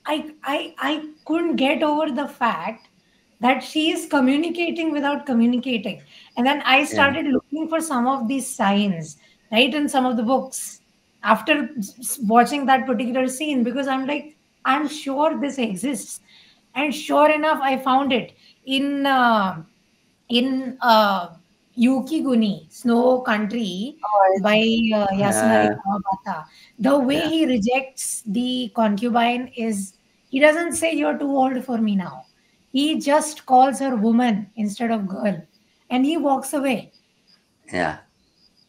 I I I couldn't get over the fact that she is communicating without communicating. And then I Yeah. started looking for some of these signs, right, in some of the books after watching that particular scene because I'm like, I'm sure this exists. And sure enough, I found it in uh, in uh, Yukiguni, Snow Country Right. by uh, Yasunari. Kawabata. The way Yeah. he rejects the concubine is he doesn't say you're too old for me now. He just calls her woman instead of girl, and he walks away. Yeah.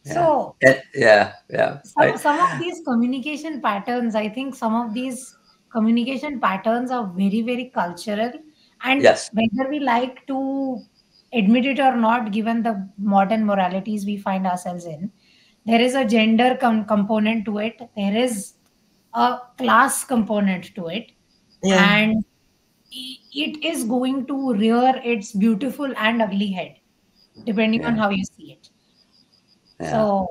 Yeah. So yeah. Yeah. some, I- some of these communication patterns, I think some of these communication patterns are very, very cultural. And Yes. whether we like to admit it or not, given the modern moralities we find ourselves in, there is a gender com- component to it, there is a class component to it, Yeah. and it is going to rear its beautiful and ugly head, depending on how you see it. Yeah. So,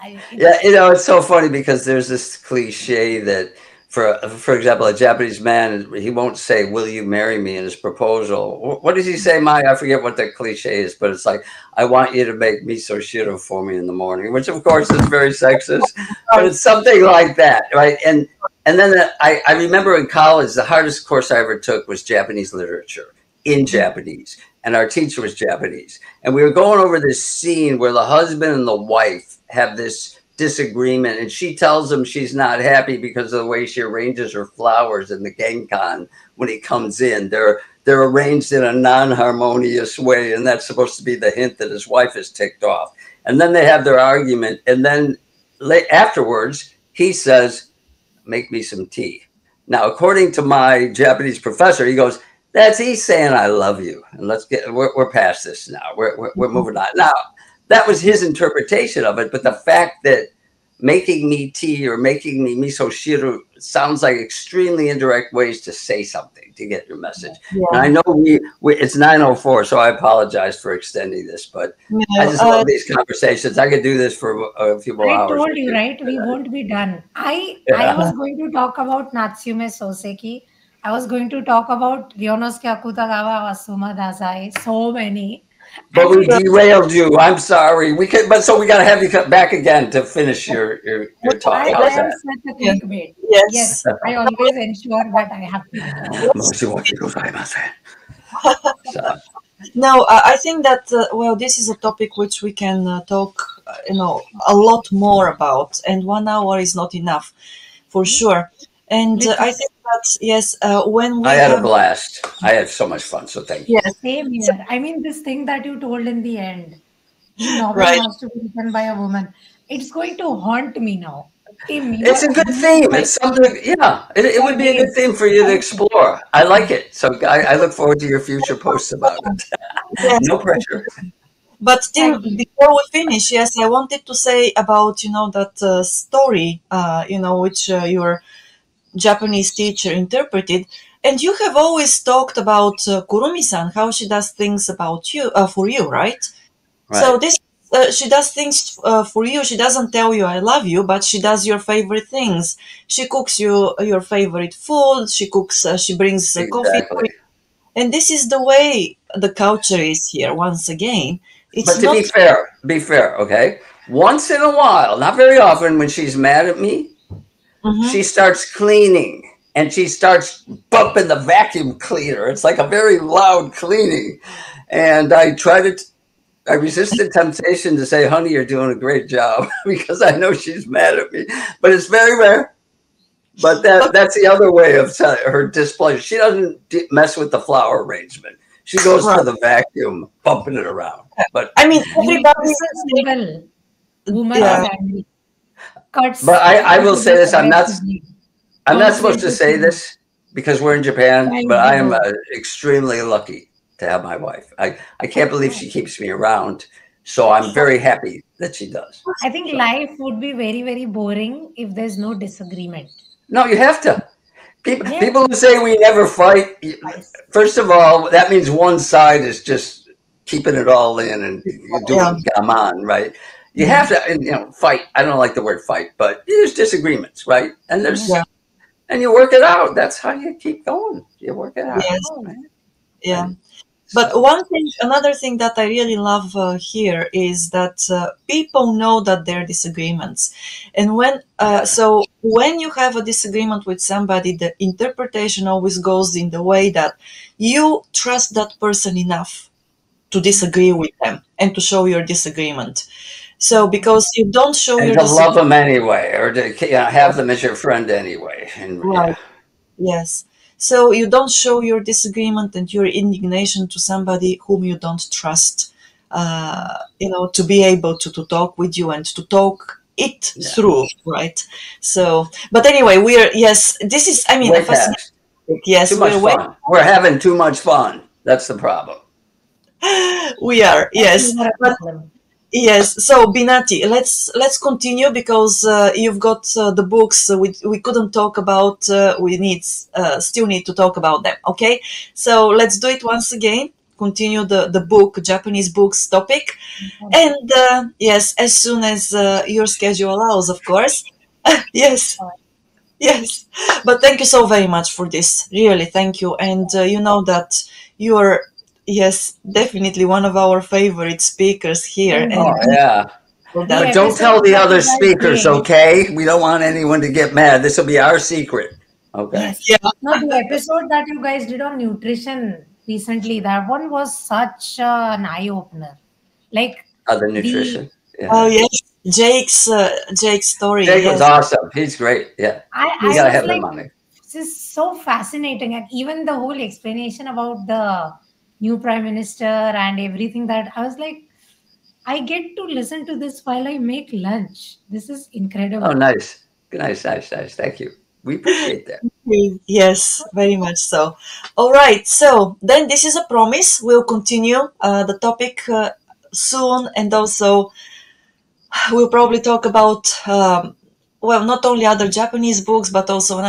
I, Yeah, you know, it's so funny because there's this cliche that, for for example, a Japanese man he won't say "Will you marry me?" in his proposal. What does he say, Maya? I forget what the cliche is, but it's like, "I want you to make miso shiro for me in the morning," which of course is very sexist, but it's something like that, right? And and then I I remember in college the hardest course I ever took was Japanese literature in Japanese, and our teacher was Japanese, and we were going over this scene where the husband and the wife have this disagreement and she tells him she's not happy because of the way she arranges her flowers in the genkan when he comes in. They're they're arranged in a non-harmonious way and that's supposed to be the hint that his wife is ticked off. And then they have their argument and then afterwards he says make me some tea. Now according to my japanese professor he goes that's he's saying i love you. And let's get we're, we're past this now. We're, we're, we're moving on. Now that was his interpretation of it. But the fact that making me tea or making me miso shiru sounds like extremely indirect ways to say something to get your message. Yeah. And I know we, we it's 904, so I apologize for extending this, but I just uh, love these conversations. I could do this for a few more I hours. told you, right? We won't be done. I Yeah. I was going to talk about Natsume Soseki. I was going to talk about Ryunosuke Akutagawa, Osamu Dazai, so many. But we derailed you. I'm sorry. We could, but so we got to have you come back again to finish your your, your talk. I, I am such a Yeah. clickbait. yes. Yes, I always ensure that I have to. So, No, I I think that uh, well, this is a topic which we can uh, talk, uh, you know, a lot more about, and one hour is not enough, for sure. And uh, I think that yes, uh, when we I had a blast. I had so much fun. So thank you. yes, Same here. I mean, this thing that you told in the end, the novel Right. has to be written by a woman. It's going to haunt me now. Tim, It's a good theme. It's something, yeah. It, it would be a good theme for you to explore. I like it. So I, I look forward to your future posts about it. yes. No pressure. But Tim, Thank you. before we finish, yes, I wanted to say about you know that uh, story, uh, you know, which uh, your Japanese teacher interpreted, and you have always talked about uh, Kurumi-san, how she does things about you, uh, for you, right? right? So this, uh, she does things uh, for you. She doesn't tell you "I love you," but she does your favorite things. She cooks you your favorite food. She cooks. Uh, she brings uh, coffee. Exactly. And this is the way the culture is here. Once again, it's But to be fair, be fair, okay? Once in a while, not very often, when she's mad at me, Mhm. she starts cleaning and she starts bumping the vacuum cleaner. It's like a very loud cleaning. And I try to, I resist the temptation to say, honey, you're doing a great job because I know she's mad at me. But it's very rare. But that, that's the other way of telling her displeasure. She doesn't di- mess with the flower arrangement. She goes Right. for the vacuum, bumping it around. But I mean, You everybody. a single woman Yeah. Cuts. But I- I will say this, I'm not- I'm not supposed to say this because we're in Japan, but I am uh, extremely lucky to have my wife. I, I can't believe she keeps me around. So I'm very happy that she does. I think life would be very, very boring if there's no disagreement. No, you have to. People, Yeah. people who say we never fight, first of all, that means one side is just keeping it all in and doing Yeah. come on, right? You have to, you know, fight. I don't like the word fight, but there's disagreements, right? And there's, Yeah. and you work it out. That's how you keep going. You work it out. Yes. right? Yeah. But one thing, another thing that I really love uh, here is that uh, people know that there are disagreements, and when uh, so when you have a disagreement with somebody, the interpretation always goes in the way that you trust that person enough to disagree with them and to show your disagreement. So because you don't show and your to love them anyway, or to you know, have them as your friend anyway. And Right. Yes. So you don't show your disagreement and your indignation to somebody whom you don't trust, uh, you know, to be able to, to talk with you and to talk it Yeah. through, right? So, but anyway, we're, yes, this is, I mean, fascinating, yes, Too much we're, way, fun. We're having too much fun. That's the problem. we are, yes. But problem. Yes, so Binati, let's let's continue because uh, you've got uh, the books we we couldn't talk about. Uh, we need uh, still need to talk about them. Okay, so let's do it once again. Continue the the book Japanese books topic, and uh, yes, as soon as uh, your schedule allows, of course. yes, yes. But thank you so very much for this. Really, thank you. And uh, you know that you're yes definitely one of our favorite speakers here. Thank And Oh yeah. for But don't tell the other speakers, okay? We don't want anyone to get mad. This will be our secret. Okay. Yes. Yeah. No, the episode that you guys did on nutrition recently, that one was such uh, an eye opener. Like, Other nutrition. Yeah. Oh yes, Jake's uh, Jake's story. Jake yes. was awesome. He's great. Yeah. I, I gotta was have like, him on it. this is so fascinating. And even the whole explanation about the new prime minister and everything that I was like, I get to listen to this while I make lunch. This is incredible. Oh, nice. Nice, nice, nice. Thank you. We appreciate that. Yes, very much so. All right, so then this is a promise. We'll continue uh, the topic uh, soon, and also we'll probably talk about um, well, not only other Japanese books, but also another.